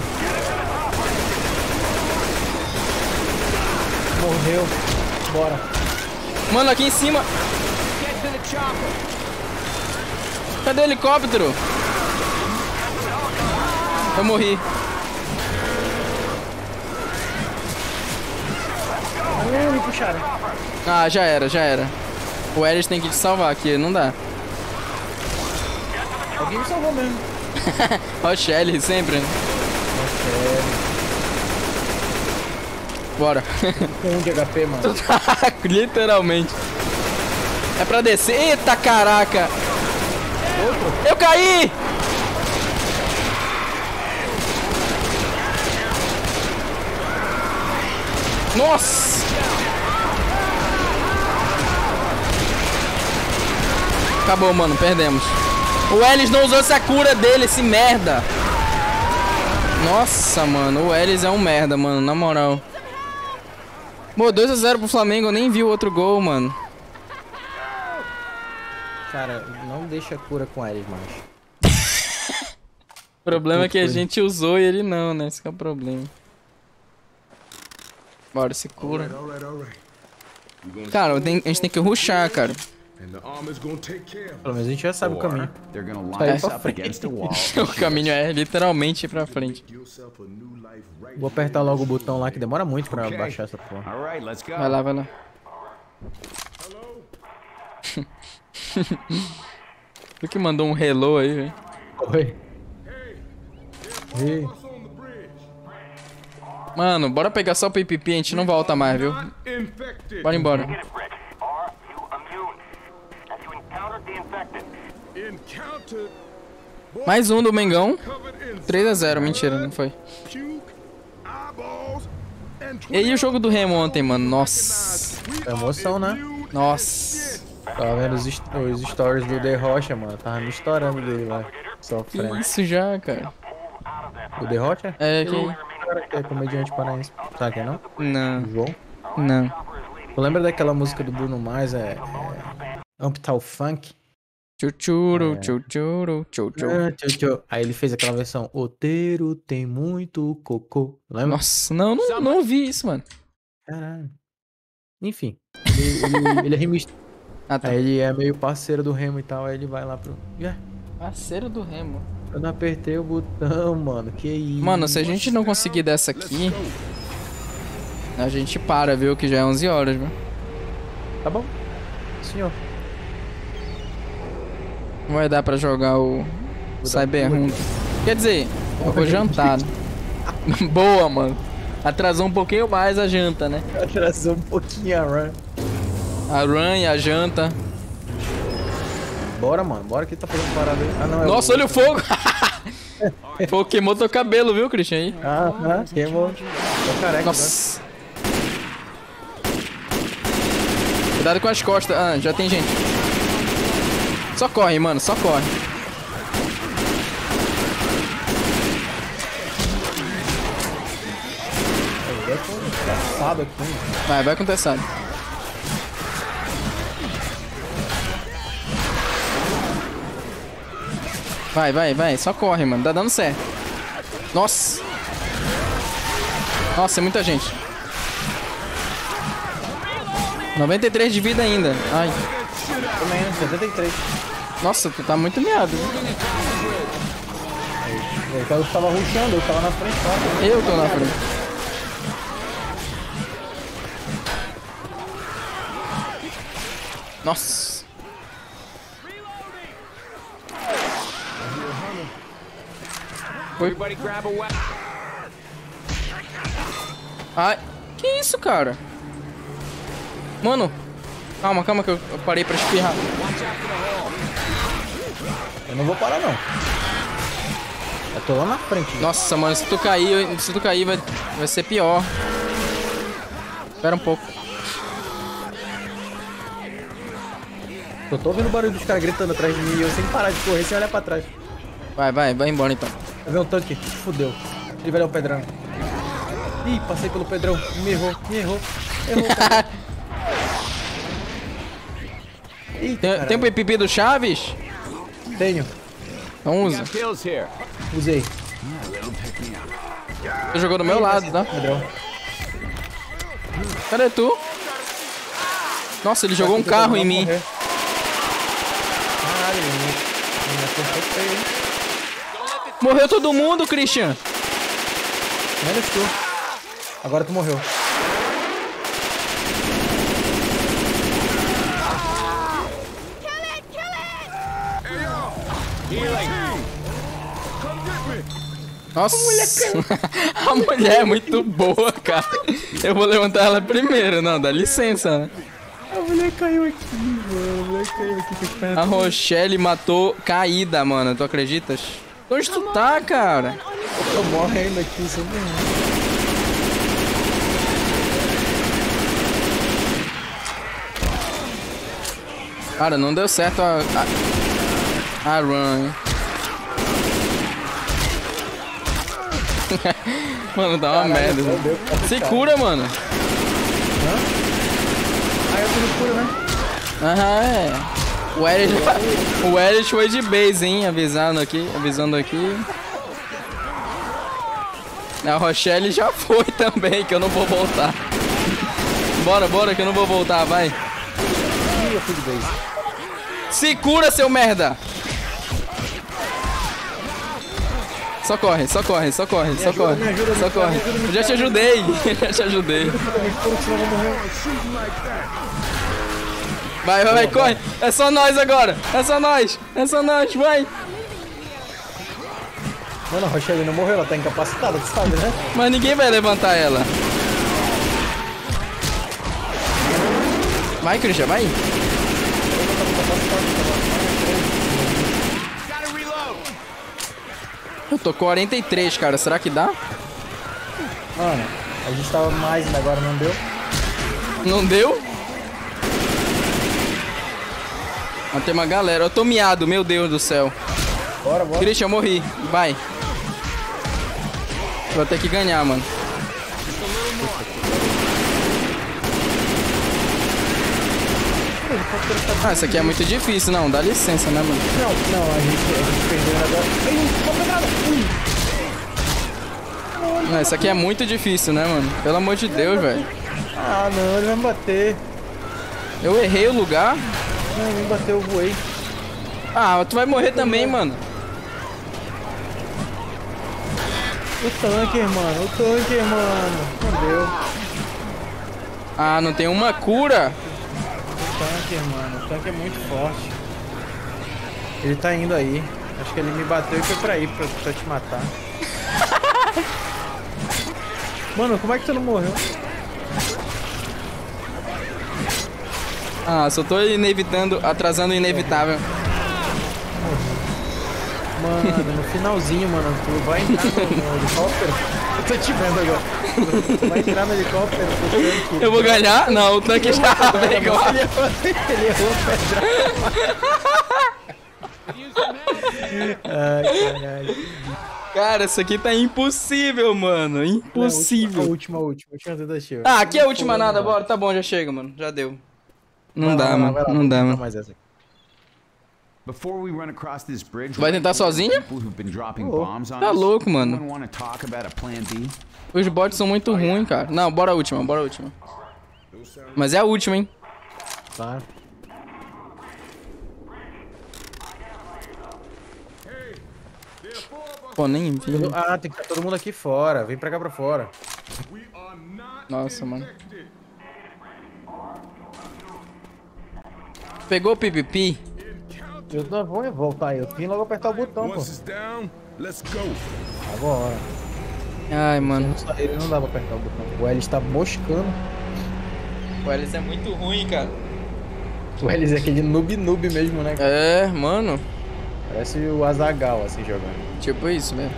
Morreu. Bora. Mano, aqui em cima. Cadê o helicóptero? Eu morri. Ah, me puxaram. Ah, já era, já era. O Ellis tem que te salvar aqui, não dá. Alguém me salvou mesmo. Shelly, sempre, né? Bora. Um de HP, mano. Literalmente. É pra descer. Eita caraca! Eu caí! Nossa! Acabou, mano. Perdemos. O Ellis não usou essa cura dele, esse merda. Nossa, mano. O Ellis é um merda, mano. Na moral. Pô, 2x0 pro Flamengo. Eu nem vi o outro gol, mano. Cara, não deixa cura com eles mais. O problema é que a gente usou e ele não, né? Esse que é o problema. Bora, se cura. Cara, a gente tem que rushar, cara. Pelo menos a gente já sabe o caminho. Line us pra frente. O caminho é literalmente pra frente. Vou apertar logo o botão lá que demora muito pra baixar essa porra. Vai lá, vai lá. Tu que mandou um hello aí, velho. Oi. Ei. Mano, bora pegar só o PPP, a gente não volta mais, viu? Bora embora. Mais um do Mengão. Covered in 3x0, mentira, não foi. E aí o jogo do Remo ontem, mano? Nossa. É emoção, né? Nossa. Tava vendo os, os stories do The Rocha, mano. Tava me estourando dele lá. Que Sofrendo. isso já, cara? O The Rocha? É que. Cara, que é comediante paraense. Sabe quem é não? Não, João? não. Tu lembra daquela música do Bruno Mars? É. é Uptown Funk? Chuchuru, chuchuru, chuchu. Ah, tchau, tchau. Aí ele fez aquela versão. Oteiro tem muito cocô. Lembra? Nossa, não, não, não ouvi isso, mano. Caralho. Enfim. Ele, ele, ele é remix. Ah, tá. Aí ele é meio parceiro do Remo e tal. Aí ele vai lá pro. Yeah, Parceiro do Remo. eu não apertei o botão, mano. Que isso. Mano, se a gente não conseguir dessa aqui, a gente para, viu? Que já é 11 horas, viu? Tá bom. Senhor. Não vai dar pra jogar o Cyber Hunt. Quer dizer, eu vou jantar. né? Boa, mano. Atrasou um pouquinho mais a janta, né? Atrasou um pouquinho a run. A run e a janta. Bora, mano. Bora que tá fazendo parada aí. Ah, não. É Nossa, olha o fogo! Fogo queimou teu cabelo, viu, Christian? Aí. Ah, ah, queimou. Tô careca. né? Nossa. Cuidado com as costas. Ah, já tem gente. Só corre, mano, só corre. Vai, vai acontecer. Vai, vai, vai. Só corre, mano. Tá dando certo. Nossa. Nossa, é muita gente. 93 de vida ainda. Ai. Também, né? 73. Nossa, tu tá muito miado. Eu tava- eu tava rushando, eu tava na frente, tá? Eu tô na frente. Nossa. Everybody grab a weapon. Ai, que isso, cara? Mano, calma, calma que eu, eu parei pra espirrar. Eu não vou parar, não. Eu tô lá na frente. Nossa, mano, se tu cair, se tu cair vai, vai ser pior. Espera um pouco. Eu tô ouvindo o barulho dos caras gritando atrás de mim e eu sem parar de correr, sem olhar pra trás. Vai, vai, vai embora então. Vai ver um tanque. Fudeu. Ele vai dar o Pedrão. Ih, passei pelo Pedrão. Me errou, me errou. Errou. Eita, Tem, caralho. tem um pipi do Chaves? Tenho. Então usa. Usei. Tu jogou do meu lado, tá? Pedrão. Cadê tu? Nossa, ele jogou um Tá carro em mim. Morreu todo mundo, Christian. Menos tu. Agora tu morreu. Nossa. A mulher é muito boa, cara. Eu vou levantar ela primeiro. Não, dá licença, né? A mulher caiu aqui, mano. A mulher caiu aqui. A Rochelle matou caída, mano. Tu acreditas? Onde tu tá, cara? Eu tô morrendo aqui, nenhum. Cara, não deu certo a. A, a run, mano, tá uma merda. meu Deus, Se cura, mano. Ah, eu tô escuro, né? Aham, é. O Eric, o Eric foi de base, hein? Avisando aqui, avisando aqui. A Rochelle já foi também, que eu não vou voltar. Bora, bora, que eu não vou voltar, vai. Ih, eu fui de base. Se cura, seu merda! Só corre, só corre, só corre, só ajuda, corre. me ajuda, Só me corre. ajuda, me Eu já te ajudei, já te ajudei. Vai, vai, vai, corre. É só nós agora. É só nós. É só nós, vai. Mano, a Rochelle não morreu, ela tá incapacitada, tu sabe, né? Mas ninguém vai levantar ela. Vai, Christian, vai. Gotta reload. Eu tô 43, cara. Será que dá? Mano, a gente tava mais ainda agora, não deu? Não deu? Mas tem uma galera. Eu tô miado, meu Deus do céu. Bora, bora. Christian, eu morri. Vai. Vou ter que ganhar, mano. Ah, isso aqui é muito difícil, não. Dá licença, né, mano? Não, não, a gente, a gente perdeu agora. Ai, uma pedrada. Ui. Não, isso aqui é muito difícil, né, mano? Pelo amor de Deus, velho. Ah, não, ele vai me bater. Eu errei o lugar. Não, ele me bateu, eu voei. Ah, tu vai morrer também, mano. O tanque, mano, o tanque, mano. Não deu. Ah, não tem uma cura. O tanque, mano, o tanque é muito forte. Ele tá indo aí. Acho que ele me bateu e foi pra aí pra, pra te matar. Mano, como é que tu não morreu? Ah, só tô inevitando, atrasando o inevitável. Mano, no finalzinho, mano, tu vai entrar no, no helicóptero. Eu tô te vendo agora. Tu vai entrar no helicóptero tanque. Eu vou ganhar? Não, o tanque já agora. Ele errou, a pedra. Ai, caralho. Cara, isso aqui tá impossível, mano. A Impossível. última, a última, a última tentativa. Ah, aqui é a última nada, bora. Tá bom, já chega, mano. Já deu. Não lá, dá, lá, mano. lá, Não dá, vou mano. mais essa aqui. Vai tentar sozinha? Oh, tá louco, mano. Os bots são muito ruins, cara. Não, bora a última, bora a última. Mas é a última, hein? Tá. Pô, nem vi. Ah, tem que estar todo mundo aqui fora. Vem pra cá pra fora. Nossa, mano. Pegou o PVP? Eu não vou voltar aí. Eu vim logo apertar o botão, pô. Agora. Ai, mano. Ele não dá pra apertar o botão. O L está moscando. O Alice é muito ruim, cara. O L é aquele noob noob mesmo, né? É, mano. Parece o Azagal assim jogando. Tipo isso mesmo.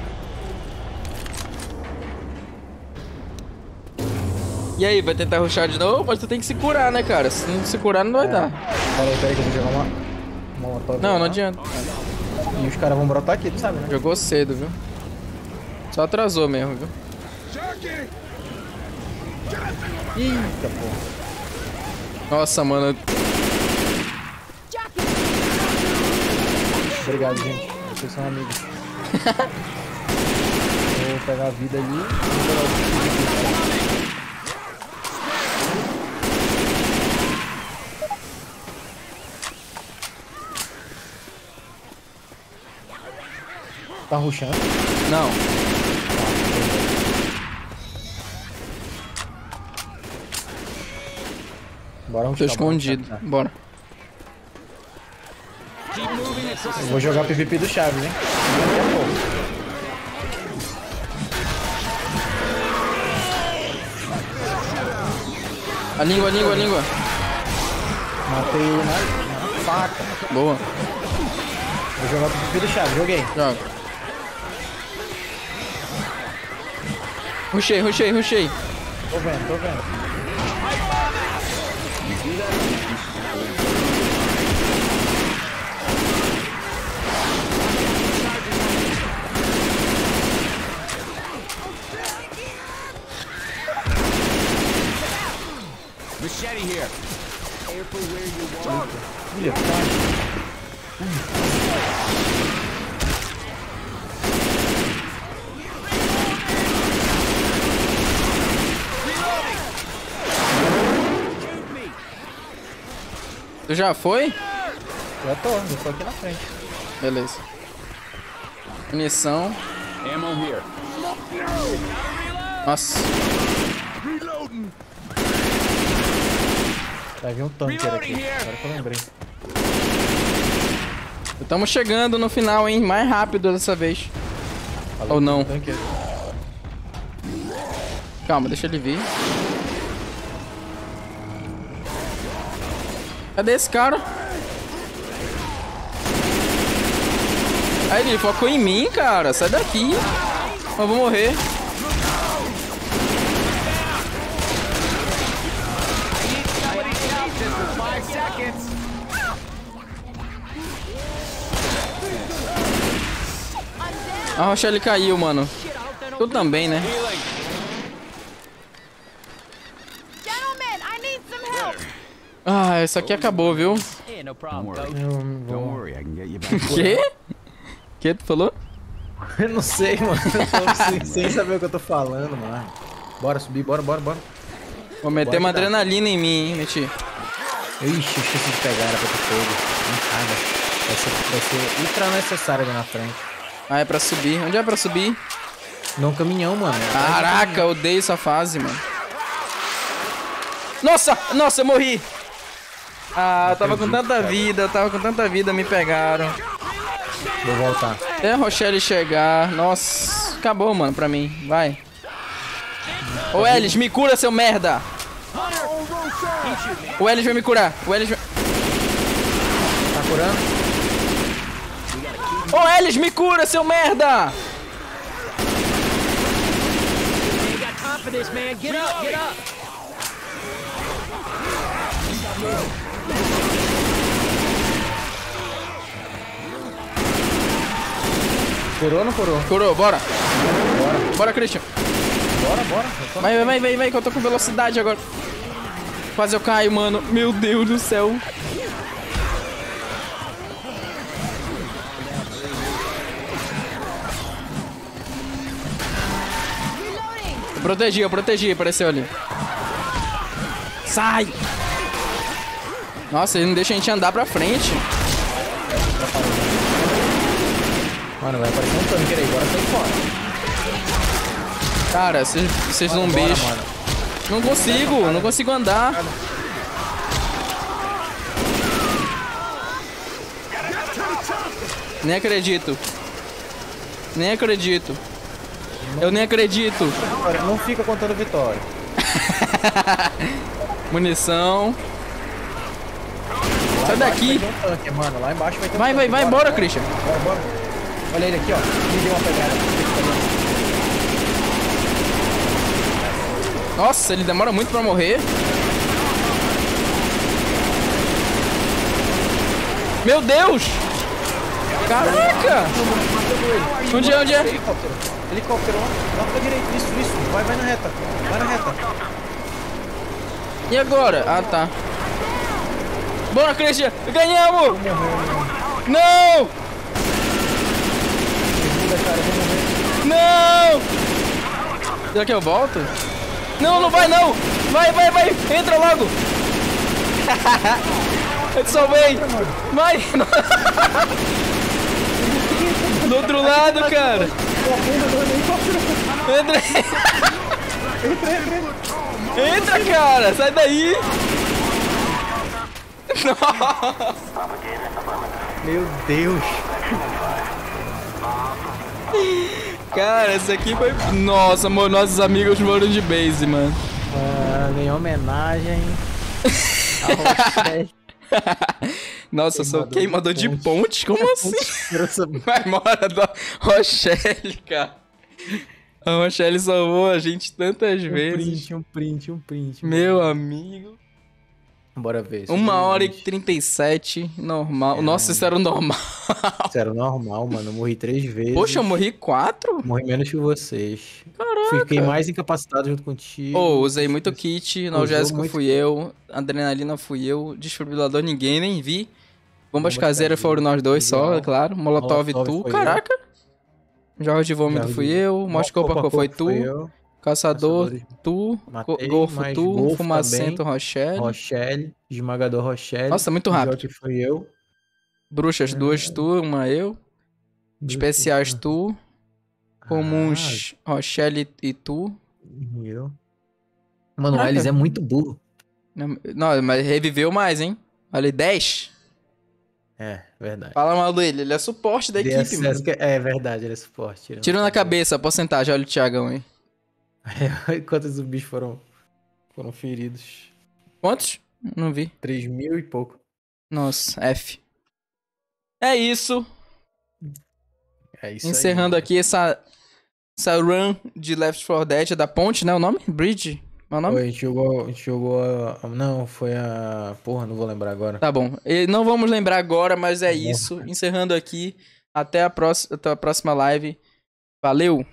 E aí, vai tentar rushar de novo? Mas tu tem que se curar, né, cara? Se não se curar, não vai dar. Pera aí, pera aí que eu vou jogar uma. Uma Não, não adianta. E os caras vão brotar aqui, tu sabe, né? Jogou cedo, viu? Só atrasou mesmo, viu? Eita, pô. Nossa, mano. Obrigado, gente. Vocês são amigos. vou pegar a vida ali. Tá ruxando? Não. Bora Tô ruxar. escondido. bora ruxar. Bora. Eu vou jogar o PVP do Chaves, hein? Daqui a pouco. A língua, a língua, a língua. Matei na, na faca. Boa. Vou jogar o PVP do Chaves, joguei. Joga. Rushei, rushei, rushei. Tô vendo, tô vendo. Machete here. Olha, tá. Tu já foi? Já tô, eu tô aqui na frente. Beleza. Munição. Ammo here. Nossa. Vai vir um tanker aqui. Agora que eu lembrei. Estamos chegando no final, hein? Mais rápido dessa vez. Falou Ou não. tanker. Calma, deixa ele vir. Cadê esse cara? Aí ele focou em mim, cara. Sai daqui. Eu vou morrer. A Rochelle caiu, mano. Tu também, né? Gentlemen, I need some help. Ah, isso aqui acabou, viu? Eu. Quê? Que tu falou? Eu não sei, mano. Eu tô sem, sem saber o que eu tô falando, mano. Bora subir, bora, bora, bora. Vou meter Bora uma dá. adrenalina em mim, hein, Meti. Ixi, esqueci de pegar, era pra ter fogo. Nada. Vai ser, vai ser ultra necessário ali na frente. Ah, é pra subir. Onde é pra subir? Não caminhão, mano. Caraca, eu odeio essa fase, mano. Nossa, nossa, eu morri. Ah, eu tava com tanta vida, eu tava com tanta vida, me pegaram. Vou voltar. Até a Rochelle chegar. Nossa, acabou, mano, pra mim. Vai. Ô, Ellis, me cura, seu merda. O Ellis vai me curar. O Ellis vai... Tá curando? Ô, Ellis, me cura, seu merda. Get up, get up. Curou ou não curou? Curou, bora. Bora, Christian. Bora, bora. Tô- Vai, vai, vai, vai, que eu tô com velocidade agora. Quase eu caio, mano. Meu Deus do céu. Eu protegi, eu protegi, apareceu ali. Sai! Nossa, ele não deixa a gente andar pra frente. Mano, vai aparecer um tanque aí, bora fora. Cara, esses, esses Bora, zumbis. mano. Não consigo, não consigo andar. Nem acredito. Nem acredito. Eu nem acredito. Não fica contando vitória. Munição. Sai daqui. Vai um tanque, vai Vai, vai, Bora, embora, bora. Christian. Bora, bora. Olha ele aqui, ó. Me deu uma pegada. Nossa, ele demora muito pra morrer. Meu Deus! Caraca! Onde é, onde é? Helicóptero. Helicóptero lá. Lá pra direita. Isso, isso. Vai, vai na reta. Vai na reta. E agora? Ah, tá. Bora, Christian! Ganhamos! Não! Não! Será que eu volto? Não, não vai não! Vai, vai, vai! Entra logo! eu te salvei! Vai! Do outro lado, cara! Entra! Entra, cara! Sai daí! Meu Deus. Cara, esse aqui foi. Nossa, mano, nossos amigos foram de base, mano. Mano, em homenagem. Nossa, eu sou Queimador de de ponte? Como assim? Vai embora da Rochelle, cara. A Rochelle salvou a gente tantas Um vezes. print, um print, um print. Meu amigo. Bora ver. Uma hora e sobrevivente. 37, normal. É. Nossa, isso era o normal. Isso era normal, mano. Eu morri três vezes. Poxa, eu morri quatro? Morri menos que vocês. Caraca. Fiquei mais incapacitado junto contigo. Ô, usei muito kit, analgésico muito fui eu, adrenalina fui eu, desfibrilador ninguém nem vi. Bombas Bombas caseiras foram nós dois só, é claro. Molotov, Molotov tu, foi eu. caraca. Jorge de vômito fui eu, Moscou Pacô foi tu. Caçador Caçadores tu, matei, Go- Golfo tu, Golfo Fumacento também. Rochelle, Rochelle, esmagador Rochelle. Nossa, muito rápido. Jote fui eu. Bruxas duas tu, uma eu, Especiais tu, Comuns Rochelle e tu. Ah, eu. Mano, o. Alice é muito burro. Não, mas reviveu mais, hein? Olha, 10. É, verdade. Fala mal dele, ele é suporte da equipe, DSS mano. que- É verdade, ele é suporte. ele Tiro não na cabeça, a porcentagem, olha o Thiagão aí. Quantos zumbis foram, foram feridos? Quantos? Não vi. 3 mil e pouco. Nossa, F. É isso. É isso Encerrando aí. aqui essa, essa run de Left 4 Dead da ponte, né? O nome? Bridge? É o nome? Foi, a gente jogou, a gente jogou a... a- Não, foi a... Porra, não vou lembrar agora. Tá bom. E não vamos lembrar agora, mas é Tá bom. isso. Encerrando aqui. Até a, próxima, até a próxima live. Valeu!